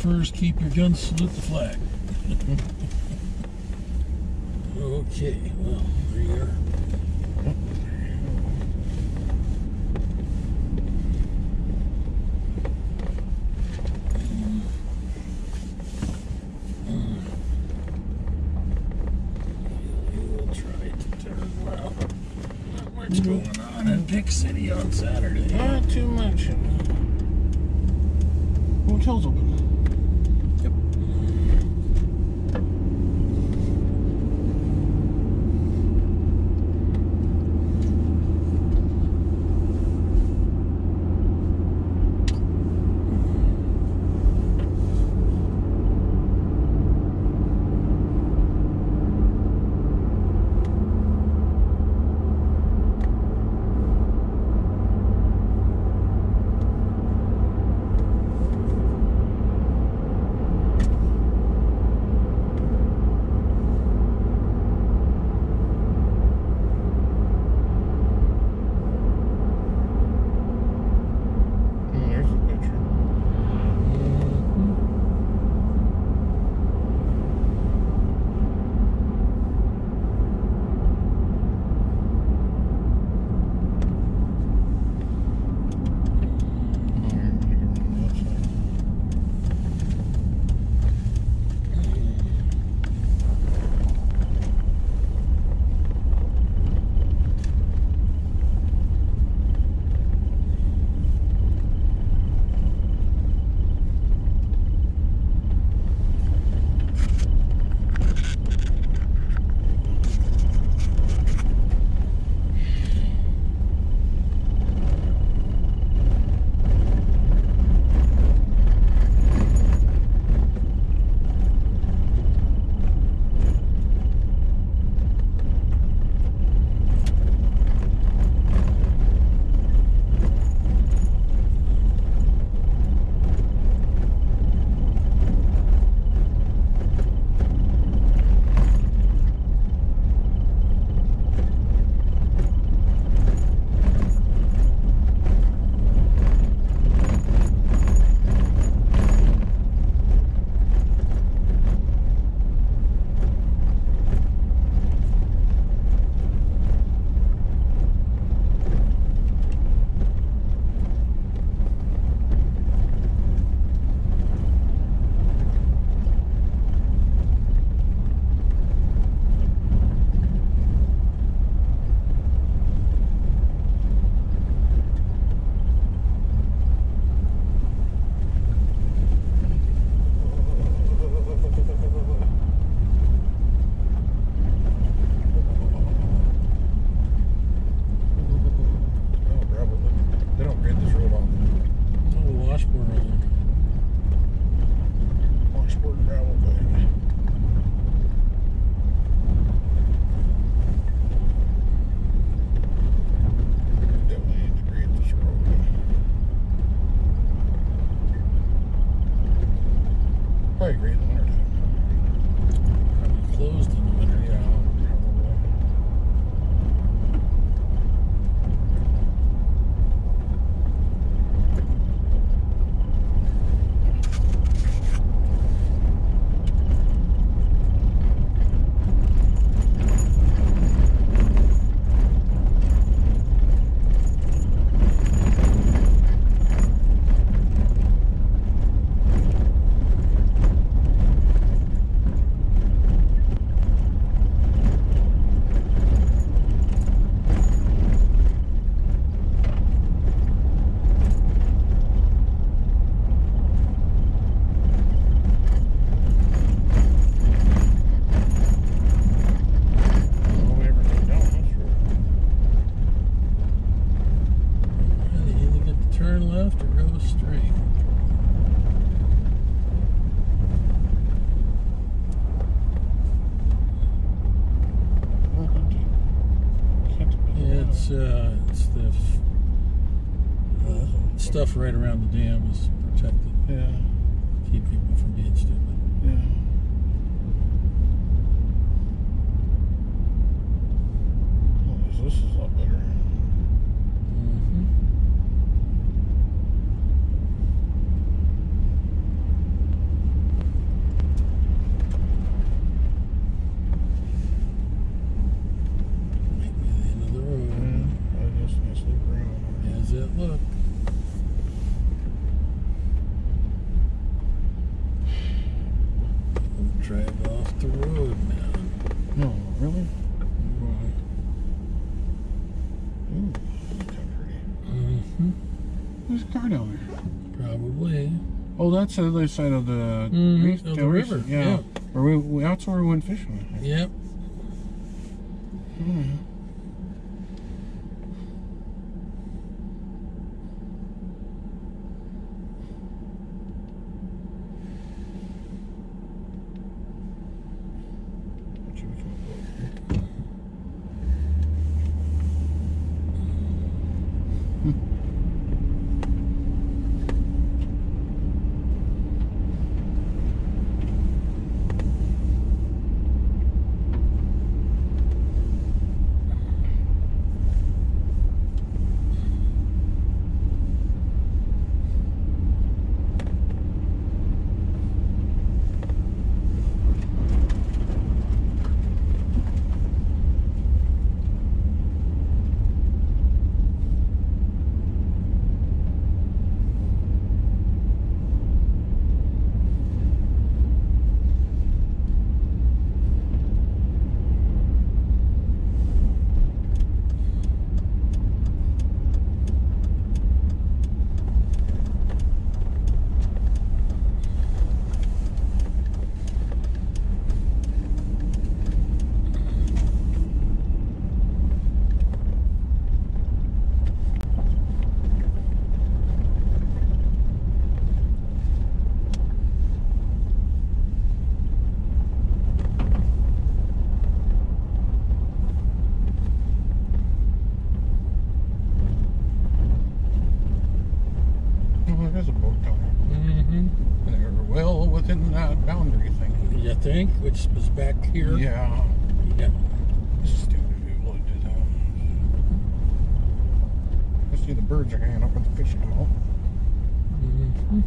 furs, keep your guns, salute the flag. Oh, that's the other side of the, Mhm, of the river, Yeah. yeah. Or we, we, that's where we went fishing. Yep. Hmm. What should we come up with? Oh, there's a boat down Mm-hmm. there. They're well within that boundary thing. You think? Which was back here? Yeah. Yeah. Stupid people that do that. I see the birds are hanging up with the fish come out. Mm-hmm.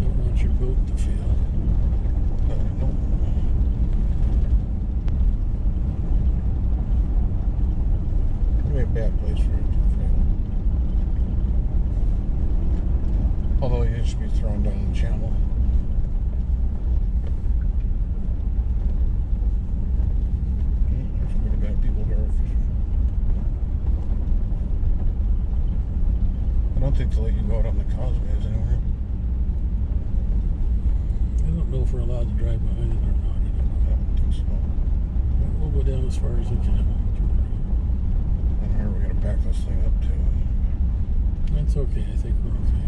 Don't want your boat to fail. Uh, no. Maybe a bad place for it to fail. Although it should be thrown down the channel. Mm, There's some pretty bad people there fishing. I don't think they'll let you go out on the causeways anywhere. I don't know if we're allowed to drive behind it or not. I don't I know. don't think so. But We'll go down as far as we can. And here we gotta back this thing up too. That's okay. I think we're okay.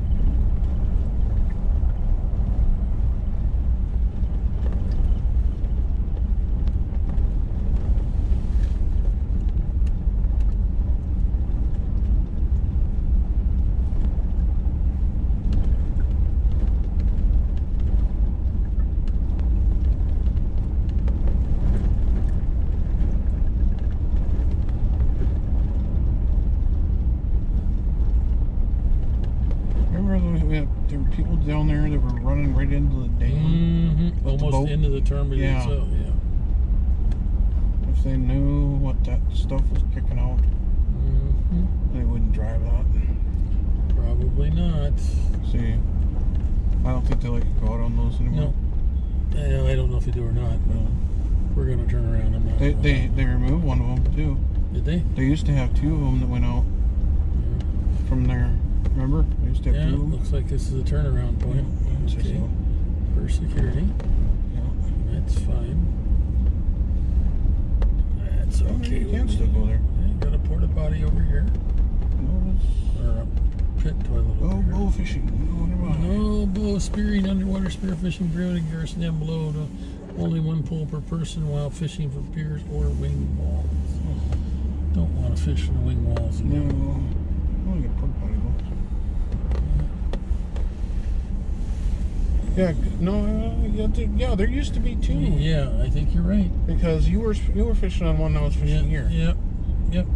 Remember those, we had, there were people down there that were running right into the dam? Mm-hmm. With the Almost Yeah. itself. Yeah. If they knew what that stuff was kicking out, Mm-hmm. they wouldn't drive that. Probably not. See, I don't think they let you go out on those anymore. No. I don't know if they do or not, but No. we're gonna turn around. I'm not. They, they, they removed one of them too. did they? They used to have two of them that went out from there. Remember? They used to have Yeah. two of them. Looks like this is a turnaround point. I'd Okay. so. For security. That's fine. That's Oh, okay. you can still go there. Yeah, got a porta potty over here, No, or a pit toilet over oh, here. bow fishing. No. No bow spearing, underwater spear spearfishing, prohibited garrison down below. No, Only one pole per person while fishing for piers or wing walls. Oh. Don't want to fish in the wing walls. No. Oh, you got a porta potty though. Yeah, no, uh, yeah, yeah, there used to be two. Yeah, I think you're right. Because you were you were fishing on one, I was Yeah, fishing here. Yep. Yep.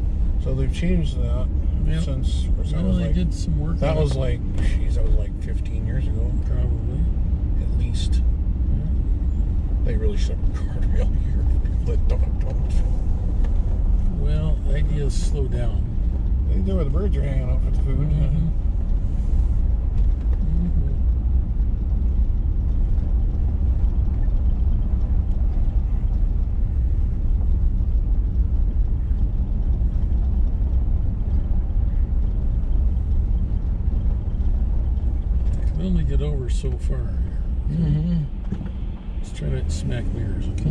So they've changed that Yep. since. Of course, Well, was they like did some work. that was it, like, jeez, that was like 15 years ago, probably. at least. They really should have a guardrail here. [LAUGHS] Let dog don't. Well, the idea is slow down. They do where the birds are hanging out for the food. Mhm. Mhm. We only get over so far here. Mm-hmm. Let's try to smack mirrors, okay?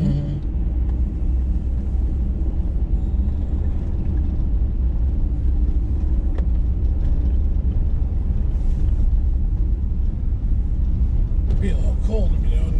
Be a little cold to be down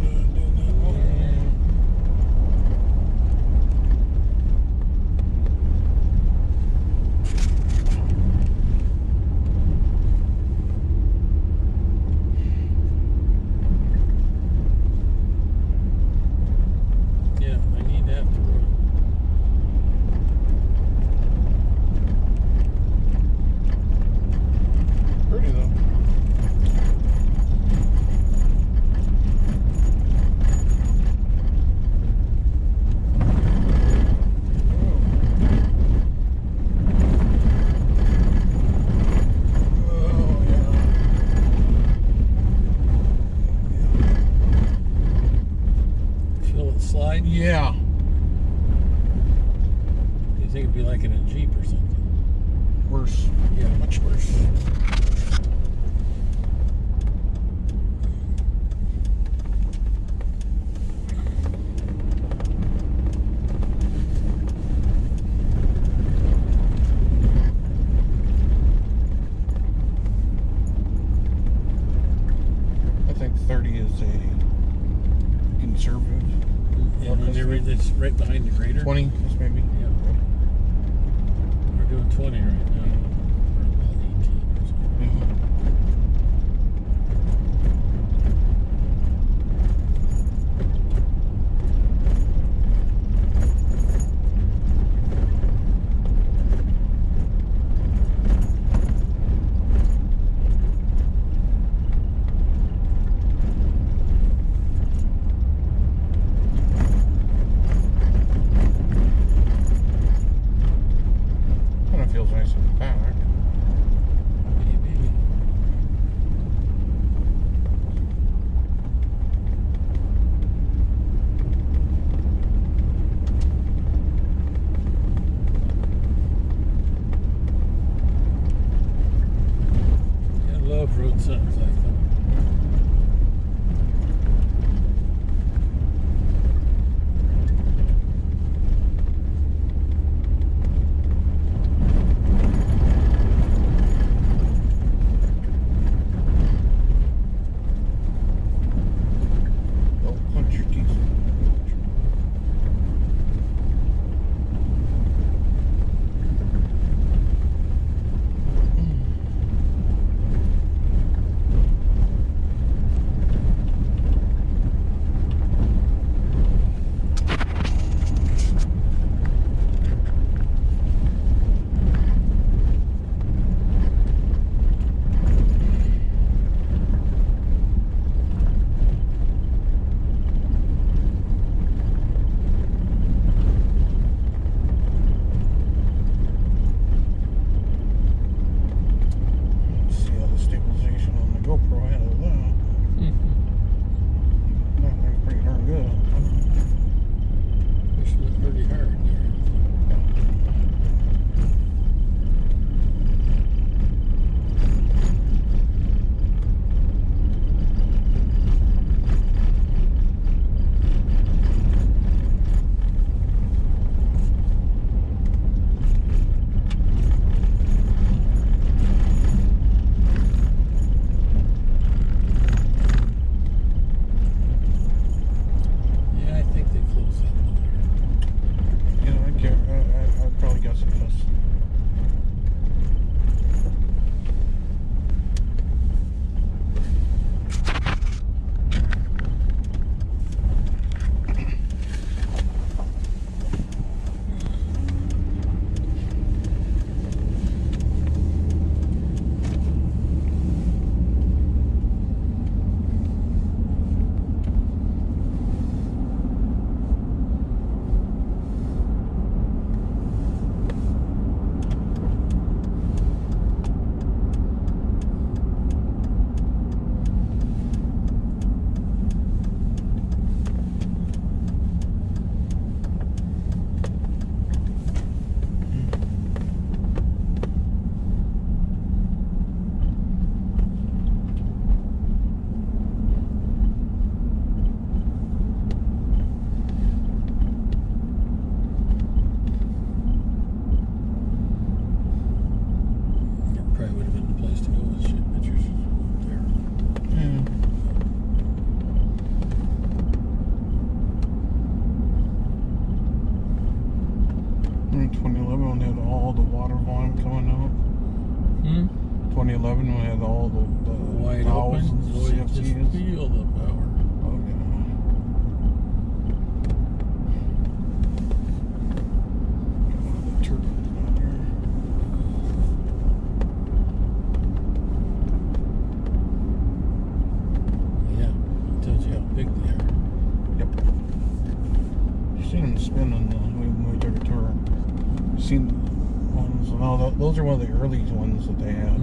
what they have.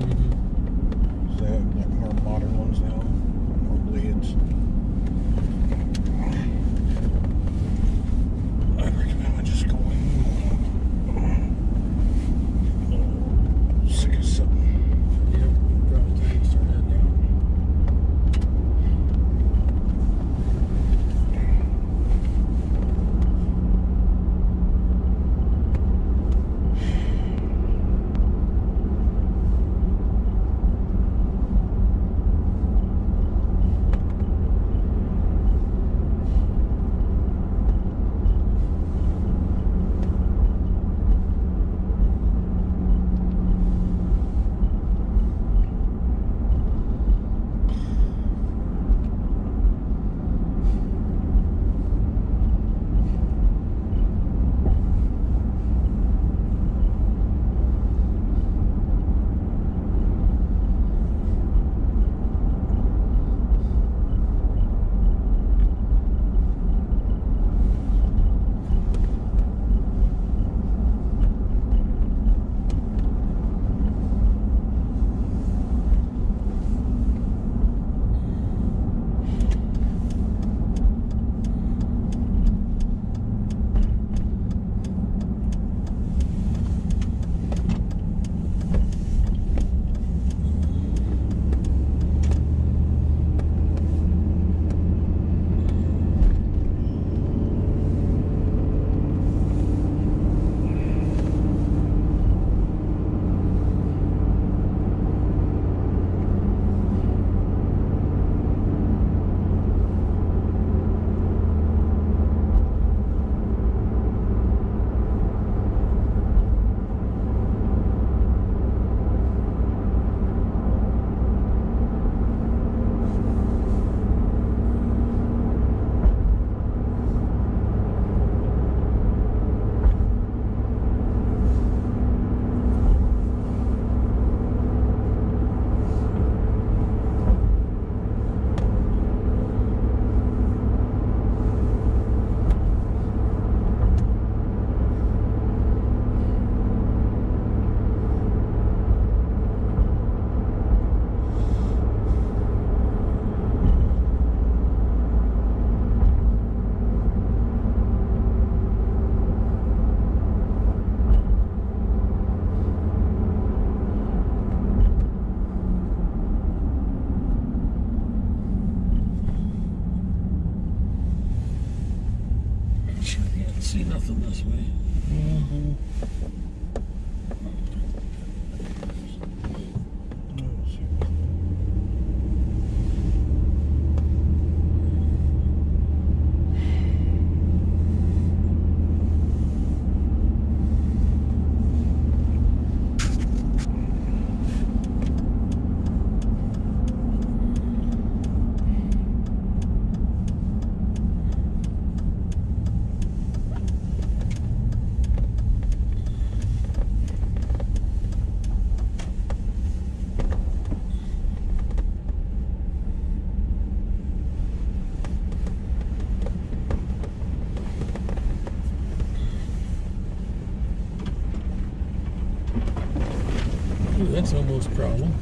that's almost a problem.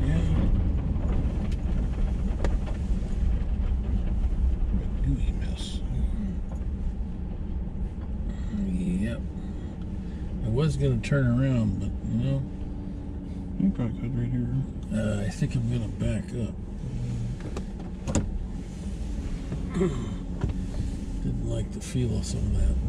Yeah. What do we miss? Yep. I was going to turn around, but you know. You probably could right here. Uh, I think I'm going to back up. Didn't like the feel of some of that.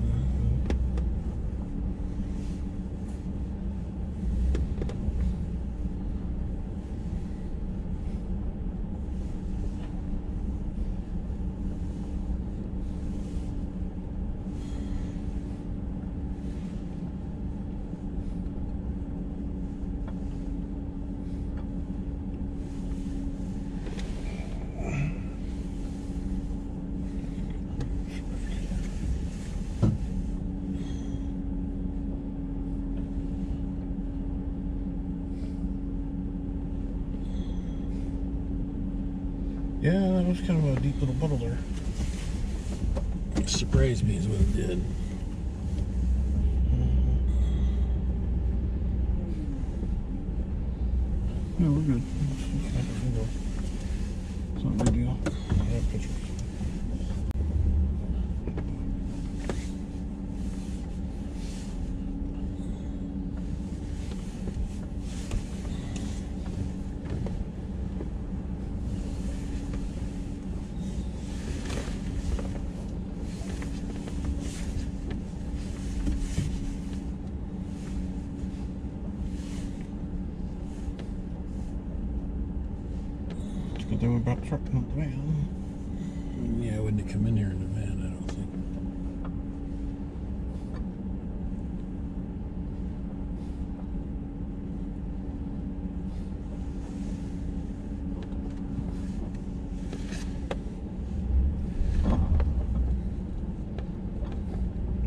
Was kind of a deep little puddle there. Surprised me is what it did. Yeah, we're good. It's not a big deal. I have pictures. It's a good thing we brought the van. Yeah, wouldn't have come in here in the van, I don't think.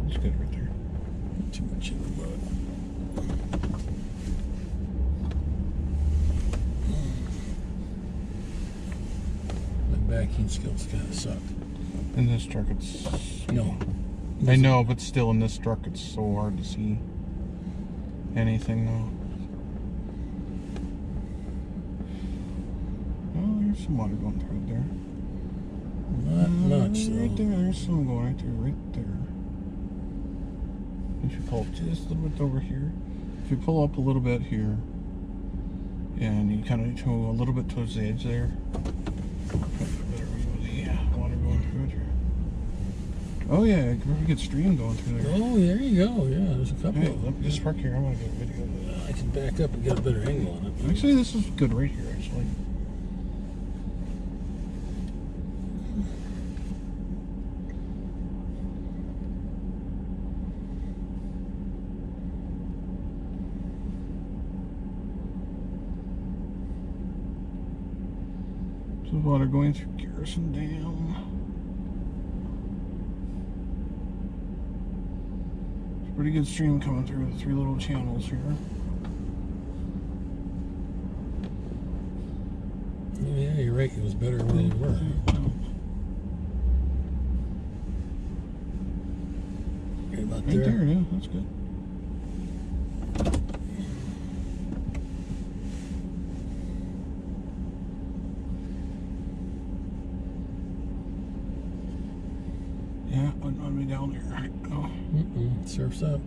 It's good right there. Too much in the mud. My backing skills kind of suck. In this truck, it's. No. I know, but still, in this truck, it's so hard to see anything, though. Oh, there's some water going through there. Not much, Uh, Right though. there, there's some going right there, right there. If you pull just a little bit over here, if you pull up a little bit here, and you kind of go a little bit towards the edge there, probably a better view of the uh, water going through it here. Oh yeah, very good stream going through there. Oh, there you go. Yeah, there's a couple Hey, let me just park here. I'm gonna get a video this. I can back up and get a better angle on it. Actually, this is good right here. Actually, so water going through Garrison Dam. It's a pretty good stream coming through the three little channels here. Yeah, you're right. It was better where they were. Right about Right there. there, yeah, that's good. Yeah, wouldn't want me down there. Right. Oh. Mm-mm. Surf's up.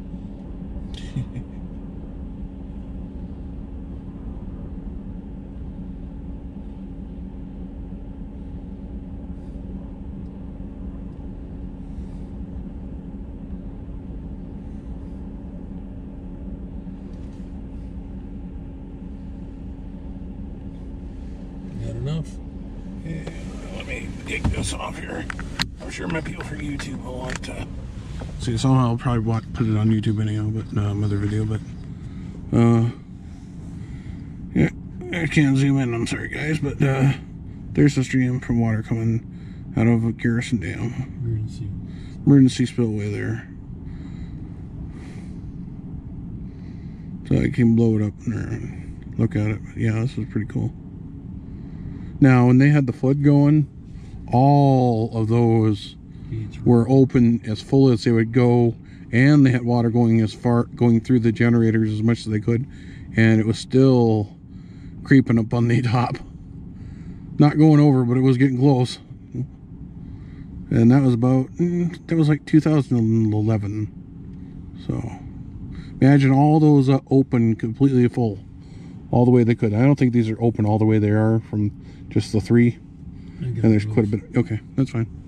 Got enough? Yeah, let me take this off here. I'm sure my people for YouTube will want to. See, somehow I'll probably want, put it on YouTube anyhow, but no, another video. But uh, yeah, I can't zoom in. I'm sorry, guys, but uh, there's the stream from water coming out of Garrison Dam. Emergency. emergency spillway there. So I can blow it up there and look at it. But yeah, this was pretty cool. Now, when they had the flood going, all of those were open as full as they would go, and they had water going as far going through the generators as much as they could, and it was still creeping up on the [LAUGHS] top. Not going over, but it was getting close. And that was about mm, that was like 2011. So imagine all those uh, open completely full, all the way they could. I don't think these are open all the way they are from just the three. And there's quite a bit. Okay, that's fine.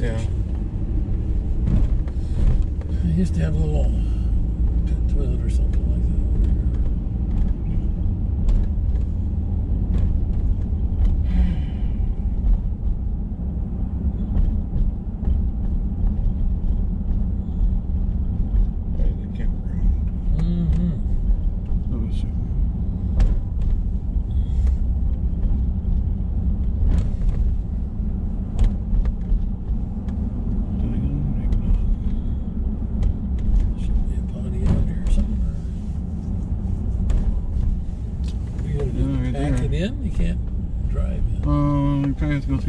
Yeah.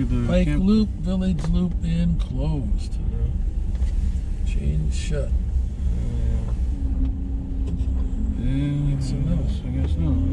through the bike camp. loop, village loop, and closed. Yeah. Chain shut. Yeah. And, I guess not.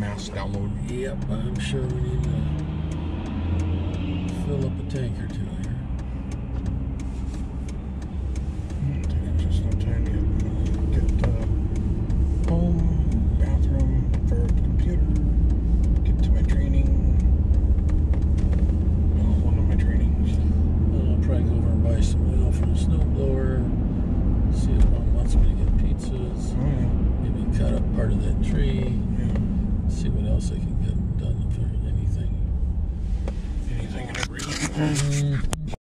Mass download. Yep, I'm sure we need